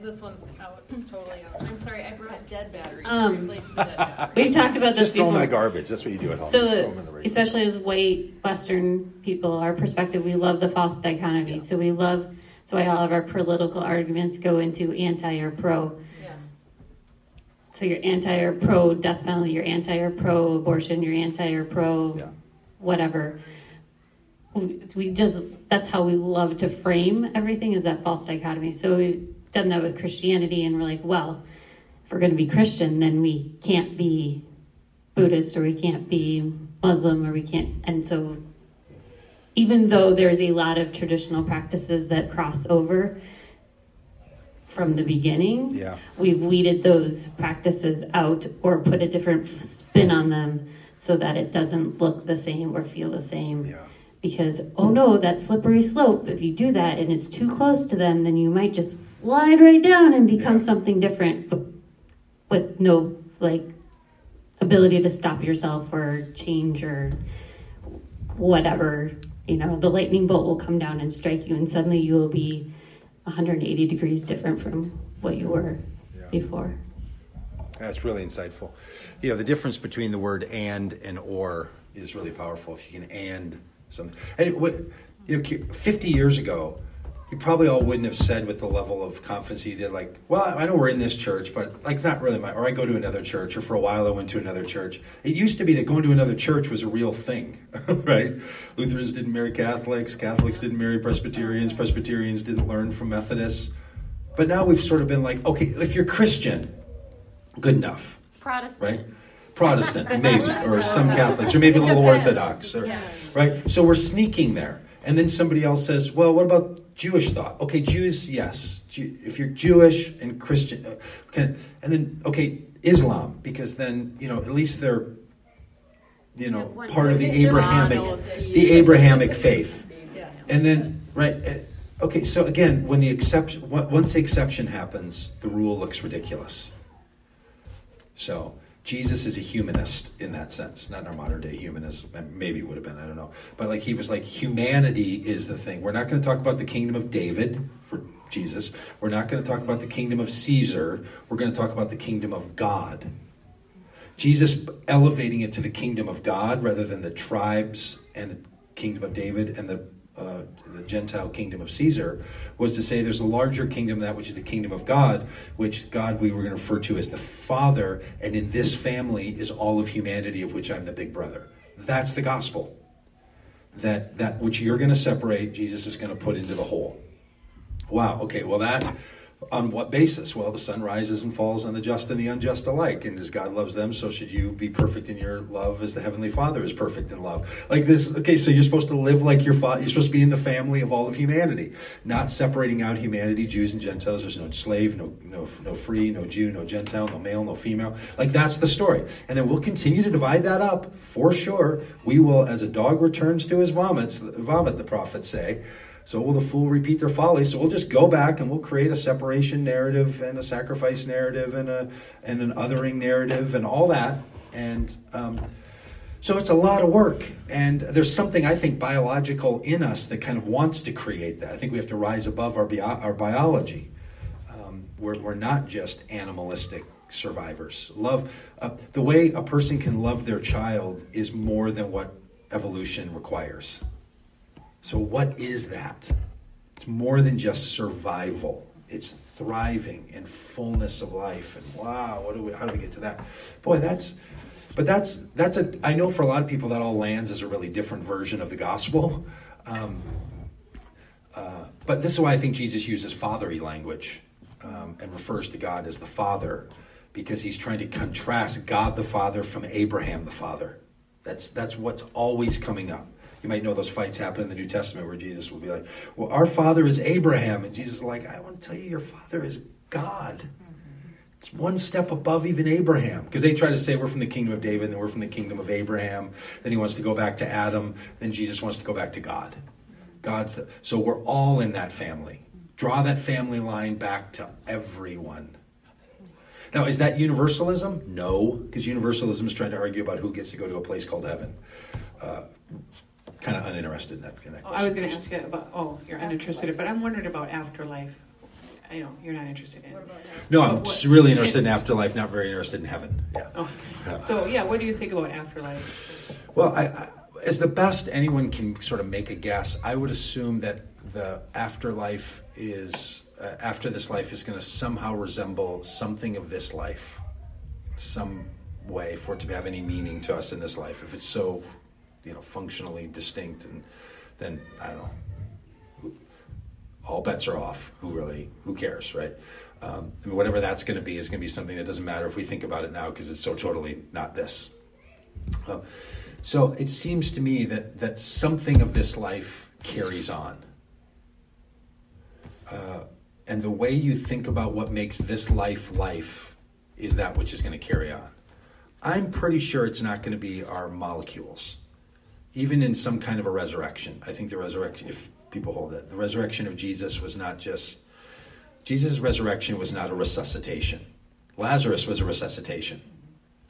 This one's out. It's totally out. I'm sorry. I brought dead batteries Um, to replace the dead batteries. We've talked about this Just throw them in the before. garbage. That's what you do at home. So, Just throw them in the razor. especially as white Western people, our perspective, we love the false dichotomy. Yeah. So we love. That's why all of our political arguments go into anti or pro. Yeah. So you're anti or pro death penalty, you're anti or pro abortion, you're anti or pro Yeah. whatever. We, we just that's how we love to frame everything is that false dichotomy. So we've done that with Christianity, and we're like, well, if we're going to be Christian, then we can't be Buddhist or we can't be Muslim or we can't. And so, even though there's a lot of traditional practices that cross over from the beginning, Yeah. we've weeded those practices out or put a different spin on them so that it doesn't look the same or feel the same. Yeah. Because, oh no, that slippery slope, if you do that and it's too close to them, then you might just slide right down and become something different, but with no, like, ability to stop yourself or change or whatever. You know, the lightning bolt will come down and strike you, and suddenly you will be 180 degrees different from what you were Yeah. before. That's really insightful. You know, the difference between the word and and or is really powerful. If you can and something, and it, you know, 50 years ago, you probably all wouldn't have said with the level of confidence you did, like, well, I know we're in this church, but like, it's not really my, or I go to another church, or for a while I went to another church. It used to be that going to another church was a real thing, <laughs> right? Lutherans didn't marry Catholics, Catholics didn't marry Presbyterians, Presbyterians didn't learn from Methodists. But now we've sort of been like, okay, if you're Christian, good enough Protestant. right? Protestant, maybe, <laughs> or some Catholics, or maybe a little Orthodox, or, right? So we're sneaking there. And then somebody else says, well, what about Jewish thought? Okay, Jews, yes. Jew, if you're Jewish and Christian, uh, can, and then, okay, Islam, because then, you know, at least they're, you know, part of the Abrahamic, the Abrahamic faith. And then, right, uh, okay, so again, when the exception, once the exception happens, the rule looks ridiculous. So Jesus is a humanist in that sense, not in our modern day humanist. Maybe would have been, I don't know. But like he was like humanity is the thing. We're not going to talk about the kingdom of David for Jesus. We're not going to talk about the kingdom of Caesar. We're going to talk about the kingdom of God. Jesus elevating it to the kingdom of God rather than the tribes and the kingdom of David and the uh, the Gentile kingdom of Caesar was to say there's a larger kingdom, that which is the kingdom of God, which God we were going to refer to as the Father, and in this family is all of humanity, of which I'm the big brother. That's the gospel. That that which you're going to separate, Jesus is going to put into the whole. Wow. Okay. Well, that on what basis? Well, the sun rises and falls on the just and the unjust alike, and as God loves them, so should you be perfect in your love, as the heavenly Father is perfect in love. Like this. Okay, so you're supposed to live like your father. You're supposed to be in the family of all of humanity, not separating out humanity, Jews and Gentiles. There's no slave, no no no free, no Jew, no Gentile, no male, no female. Like that's the story, and then we'll continue to divide that up for sure. We will, as a dog returns to his vomits, vomit. The prophets say. So will the fool repeat their folly? So we'll just go back and we'll create a separation narrative and a sacrifice narrative and a and an othering narrative and all that. And um, so it's a lot of work. And there's something I think biological in us that kind of wants to create that. I think we have to rise above our bio- our biology. Um, we're we're not just animalistic survivors. Love uh, the way a person can love their child is more than what evolution requires. So, what is that? It's more than just survival. It's thriving and fullness of life. And wow, what do we? How do we get to that? Boy, that's. But that's that's a. I know for a lot of people that all lands as a really different version of the gospel. Um, uh, but this is why I think Jesus uses fatherly language um, and refers to God as the Father, because he's trying to contrast God the Father from Abraham the Father. That's that's what's always coming up. You might know those fights happen in the New Testament where Jesus will be like, Well, our father is Abraham. And Jesus is like, I want to tell you, your father is God. It's one step above even Abraham. Because they try to say we're from the kingdom of David, then we're from the kingdom of Abraham. Then he wants to go back to Adam. Then Jesus wants to go back to God. God's the, so we're all in that family. Draw that family line back to everyone. Now, is that universalism? No, because universalism is trying to argue about who gets to go to a place called heaven. Uh, kind of uninterested in that. In that Oh, I was going to ask you about, oh, you're uninterested, but I'm wondering about afterlife. I know, you're not interested in. No, I'm what- just really interested in afterlife, not very interested in heaven. Yeah. Oh, Yeah. so yeah, what do you think about afterlife? Well, I, I, as the best anyone can sort of make a guess, I would assume that the afterlife is, uh, after this life, is going to somehow resemble something of this life, some way for it to have any meaning to us in this life. If it's so, you know, functionally distinct, and then I don't know. All bets are off. Who really? Who cares, right? Um, I mean, whatever that's going to be is going to be something that doesn't matter if we think about it now because it's so totally not this. Um, so it seems to me that that something of this life carries on. Uh, and the way you think about what makes this life life is that which is going to carry on. I'm pretty sure it's not going to be our molecules, even in some kind of a resurrection. I think the resurrection, if people hold it, the resurrection of Jesus was not just Jesus' resurrection was not a resuscitation. Lazarus was a resuscitation.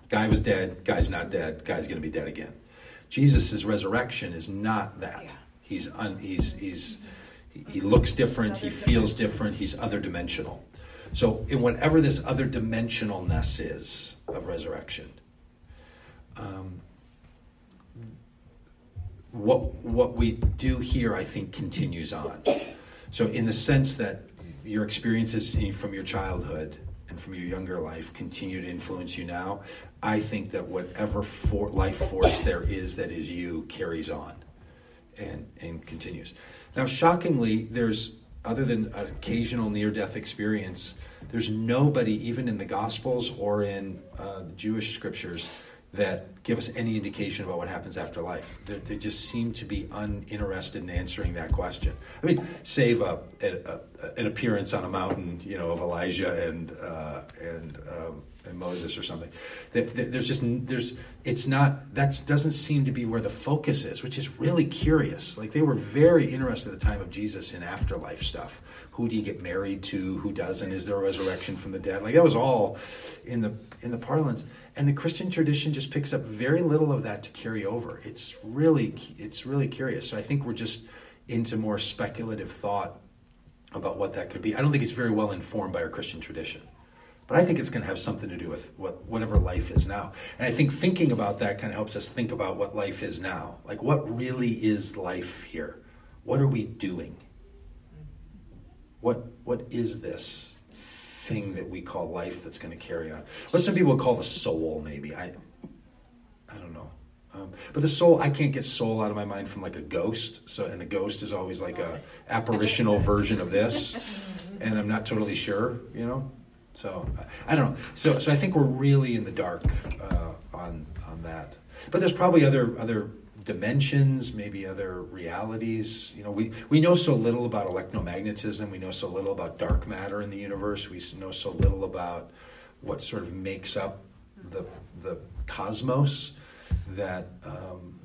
Guy was dead, guy's not dead, guy's going to be dead again. Jesus' resurrection is not that. Yeah. He's, un, he's, he's, he looks different, he feels different, he's other dimensional. So, in whatever this other dimensionalness is of resurrection, um, what, what we do here, I think, continues on. So, in the sense that your experiences from your childhood and from your younger life continue to influence you now, I think that whatever for, life force there is that is you carries on and, and continues. Now, shockingly, there's, other than an occasional near death experience, there's nobody, even in the Gospels or in uh, the Jewish scriptures, that give us any indication about what happens after life. They, they, just seem to be uninterested in answering that question. I mean, save a, a, a an appearance on a mountain, you know, of Elijah and uh, and um, and Moses or something. There's just there's it's not that doesn't seem to be where the focus is, which is really curious. Like they were very interested at the time of Jesus in afterlife stuff. Who do you get married to? Who doesn't? Is there a resurrection from the dead? Like that was all in the in the parlance. And the Christian tradition just picks up very little of that to carry over. It's really it's really curious. So I think we're just into more speculative thought about what that could be. I don't think it's very well informed by our Christian tradition. But I think it's going to have something to do with what, whatever life is now. And I think thinking about that kind of helps us think about what life is now. Like, what really is life here? What are we doing? What, what is this thing that we call life that's going to carry on? What some people call the soul, maybe. I, I don't know. Um, but the soul, I can't get soul out of my mind from like a ghost. So, and the ghost is always like a apparitional version of this, and I'm not totally sure, you know. So I don't know. So so I think we're really in the dark uh, on on that. But there's probably other other dimensions, maybe other realities. You know, we, we know so little about electromagnetism. We know so little about dark matter in the universe. We know so little about what sort of makes up the the cosmos that. Um,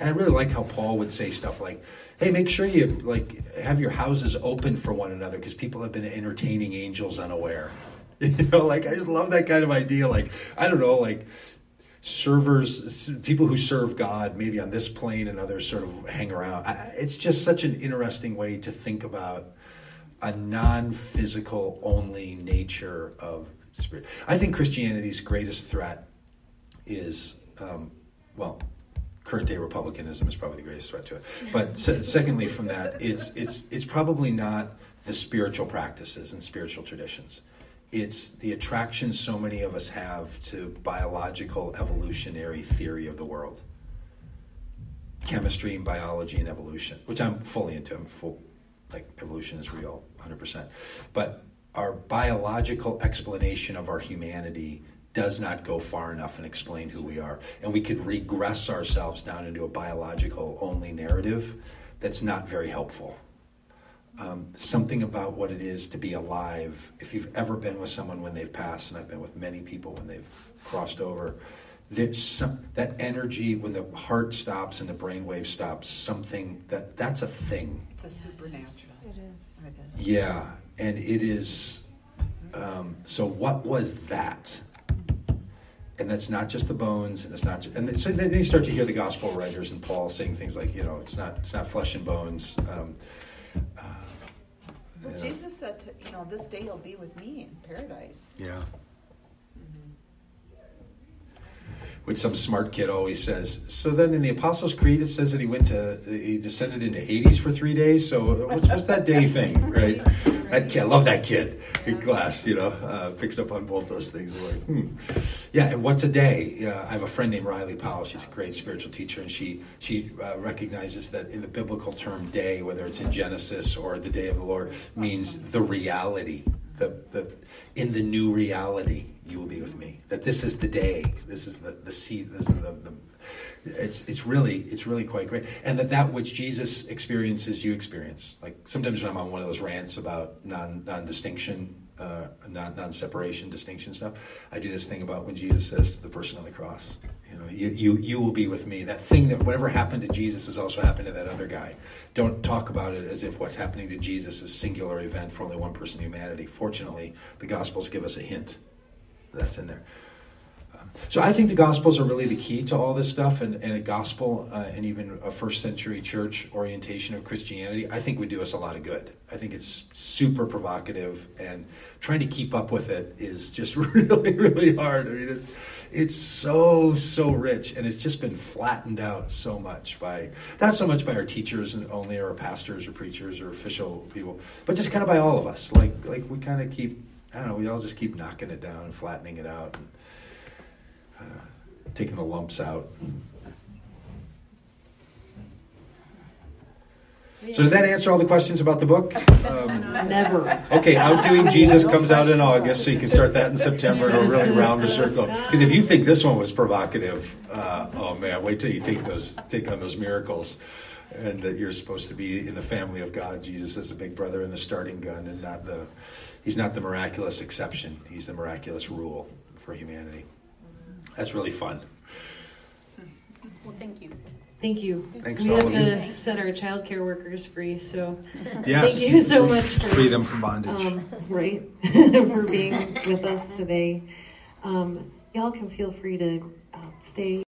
and I really like how Paul would say stuff like, hey, make sure you like have your houses open for one another because people have been entertaining angels unaware. <laughs> You know, like I just love that kind of idea. Like I don't know, like servers, people who serve God, maybe on this plane, and others sort of hang around. It's just such an interesting way to think about a non-physical only nature of spirit. I think Christianity's greatest threat is, um, well, current day republicanism is probably the greatest threat to it. But se- secondly, from that, it's it's it's probably not the spiritual practices and spiritual traditions. It's the attraction so many of us have to biological evolutionary theory of the world, chemistry and biology and evolution, which I'm fully into. I'm full like evolution is real, 100%. But our biological explanation of our humanity does not go far enough and explain who we are. And we could regress ourselves down into a biological only narrative that's not very helpful. Um, something about what it is to be alive. If you've ever been with someone when they've passed, and I've been with many people when they've crossed over, there's some that energy when the heart stops and the brain wave stops. Something that that's a thing. It's a supernatural. It is. Yeah, and it is. Um, so what was that? and that's not just the bones, and it's not. Just, and so then you start to hear the gospel writers and Paul saying things like, you know, it's not it's not flesh and bones. Um, well, Jesus said, to, you know, this day you'll be with me in paradise. Yeah. Mm-hmm. which some smart kid always says. So then in the Apostles' Creed, it says that he went to, he descended into Hades for three days. So what's, what's that day thing, right? <laughs> That kid, I love that kid. Good class, you know, uh, picks up on both those things. Like, hmm. Yeah, and once a day? Uh, I have a friend named Riley Powell. She's a great spiritual teacher, and she she uh, recognizes that in the biblical term "day," whether it's in Genesis or the day of the Lord, means the reality the, the in the new reality you will be with me that this is the day this is the the seed this is the, the it's it's really it's really quite great and that that which jesus experiences you experience like sometimes when i'm on one of those rants about non non distinction uh, non non separation distinction stuff. I do this thing about when Jesus says to the person on the cross, you know, you, you you will be with me. That thing that whatever happened to Jesus has also happened to that other guy. Don't talk about it as if what's happening to Jesus is a singular event for only one person in humanity. Fortunately, the Gospels give us a hint that's in there. So I think the Gospels are really the key to all this stuff, and, and a gospel uh, and even a first century church orientation of Christianity, I think would do us a lot of good. I think it's super provocative, and trying to keep up with it is just <laughs> really, really hard. I mean, it's it's so so rich, and it's just been flattened out so much by not so much by our teachers and only, or our pastors or preachers or official people, but just kind of by all of us. Like like we kind of keep I don't know, we all just keep knocking it down and flattening it out. And, taking the lumps out. So did that answer all the questions about the book? Um, <laughs> Never. okay, Outdoing <laughs> Jesus comes out in August, so you can start that in September and it'll really <laughs> round the circle. Because if you think this one was provocative, uh, oh man, wait till you take those take on those miracles, and that you're supposed to be in the family of God. Jesus is the big brother and the starting gun, and not the he's not the miraculous exception. He's the miraculous rule for humanity. That's really fun. Well, thank you. Thank you. Thanks we have of you. to set our childcare workers free, so <laughs> Yes. thank you so much for Free them from bondage. Um, right, <laughs> for being with us today. Um, y'all can feel free to uh, stay